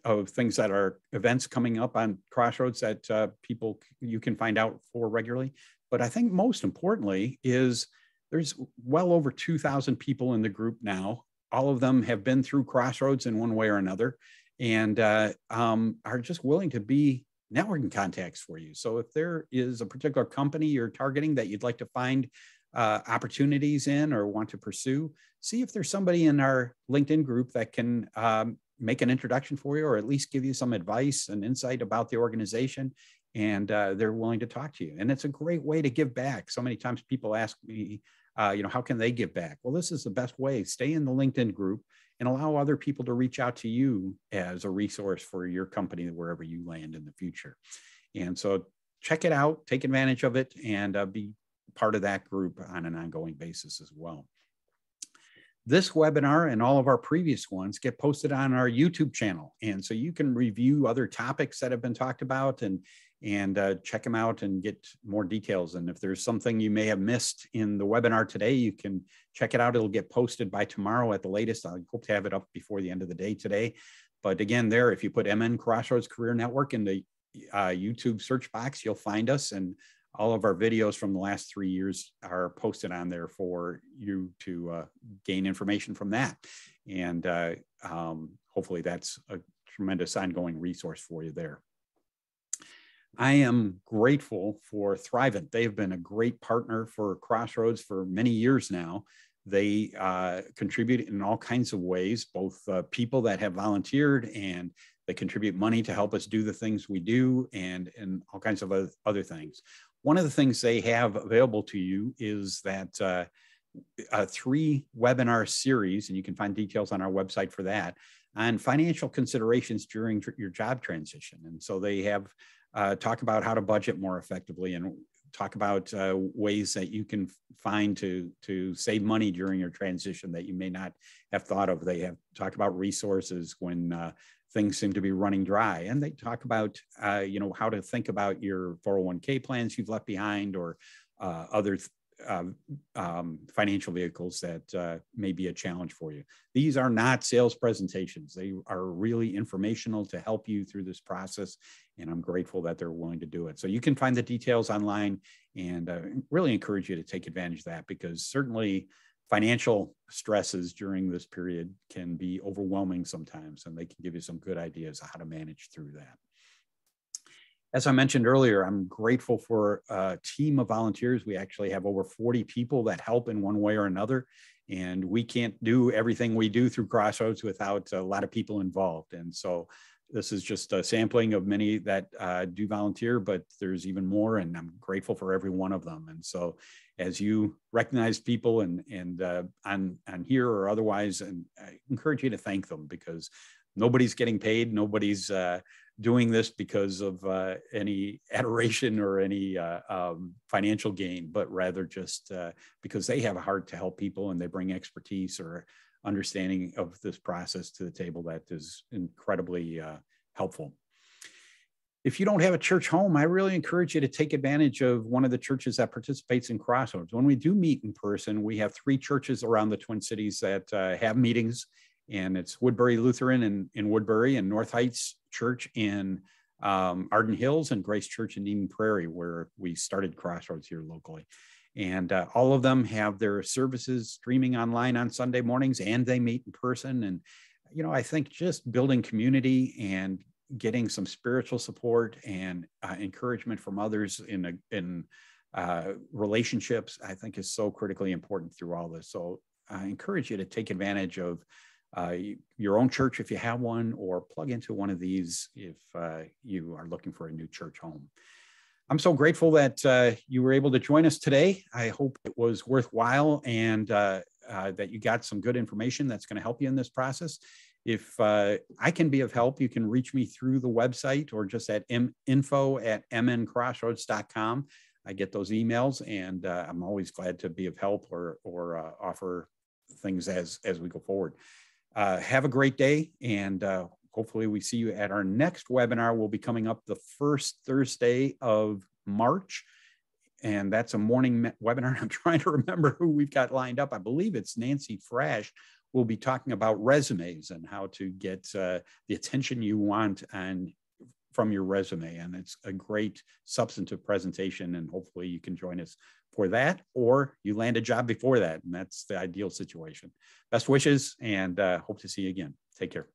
[SPEAKER 1] of things that are events coming up on Crossroads that uh, people you can find out for regularly. But I think most importantly is there's well over 2,000 people in the group now. All of them have been through Crossroads in one way or another, and uh, um, are just willing to be networking contacts for you. So if there is a particular company you're targeting that you'd like to find uh, opportunities in or want to pursue, see if there's somebody in our LinkedIn group that can um, make an introduction for you or at least give you some advice and insight about the organization. And uh, they're willing to talk to you. And it's a great way to give back. So many times people ask me, uh, you know, how can they give back? Well, this is the best way. Stay in the LinkedIn group and allow other people to reach out to you as a resource for your company wherever you land in the future. And so check it out, take advantage of it, and uh, be part of that group on an ongoing basis as well. this webinar and all of our previous ones get posted on our YouTube channel. And so you can review other topics that have been talked about and, and uh, check them out and get more details. And if there's something you may have missed in the webinar today, you can check it out. It'll get posted by tomorrow at the latest. I hope to have it up before the end of the day today. But again, there, if you put MN Crossroads Career Network in the uh, YouTube search box, you'll find us. And all of our videos from the last three years are posted on there for you to uh, gain information from that. And uh, um, hopefully that's a tremendous ongoing resource for you there. I am grateful for Thrivent. They have been a great partner for Crossroads for many years now. They uh, contribute in all kinds of ways, both uh, people that have volunteered and they contribute money to help us do the things we do and, and all kinds of other things. One of the things they have available to you is that uh, a three webinar series, and you can find details on our website for that, on financial considerations during your job transition. And so they have uh, talk about how to budget more effectively and talk about uh, ways that you can find to to save money during your transition that you may not have thought of. They have talk about resources when uh, things seem to be running dry. And they talk about, uh, you know, how to think about your 401k plans you've left behind or uh, other uh, um, financial vehicles that uh, may be a challenge for you. These are not sales presentations. They are really informational to help you through this process. And I'm grateful that they're willing to do it. So you can find the details online and uh, really encourage you to take advantage of that because certainly financial stresses during this period can be overwhelming sometimes, and they can give you some good ideas how to manage through that. As I mentioned earlier, I'm grateful for a team of volunteers. We actually have over 40 people that help in one way or another. And we can't do everything we do through Crossroads without a lot of people involved. And so this is just a sampling of many that uh, do volunteer, but there's even more, and I'm grateful for every one of them. And so, as you recognize people and and uh, on on here or otherwise, and I encourage you to thank them because nobody's getting paid, nobody's uh, doing this because of uh, any adoration or any uh, um, financial gain, but rather just uh, because they have a heart to help people and they bring expertise or understanding of this process to the table that is incredibly uh, helpful. If you don't have a church home, I really encourage you to take advantage of one of the churches that participates in Crossroads. When we do meet in person, we have three churches around the Twin Cities that uh, have meetings, and it's Woodbury Lutheran in, in Woodbury and North Heights Church in um, Arden Hills and Grace Church in Eden Prairie, where we started Crossroads here locally. And uh, all of them have their services streaming online on Sunday mornings and they meet in person. And, you know, I think just building community and getting some spiritual support and uh, encouragement from others in, a, in uh, relationships, I think is so critically important through all this. So I encourage you to take advantage of uh, your own church if you have one, or plug into one of these if uh, you are looking for a new church home. I'm so grateful that uh, you were able to join us today. I hope it was worthwhile and that you got some good information that's going to help you in this process. If uh, I can be of help, you can reach me through the website or just at m- info at mncrossroads.com. I get those emails and uh, I'm always glad to be of help or, or uh, offer things as, as we go forward. Have a great day and hopefully we see you at our next webinar. We'll be coming up the first thursday of march and that's a morning webinar. I'm trying to remember who we've got lined up. I believe it's nancy frash. We'll be talking about resumes and how to get uh, the attention you want and from your resume and it's a great substantive presentation and hopefully you can join us for that or you land a job before that and that's the ideal situation. Best wishes and uh, hope to see you again. Take care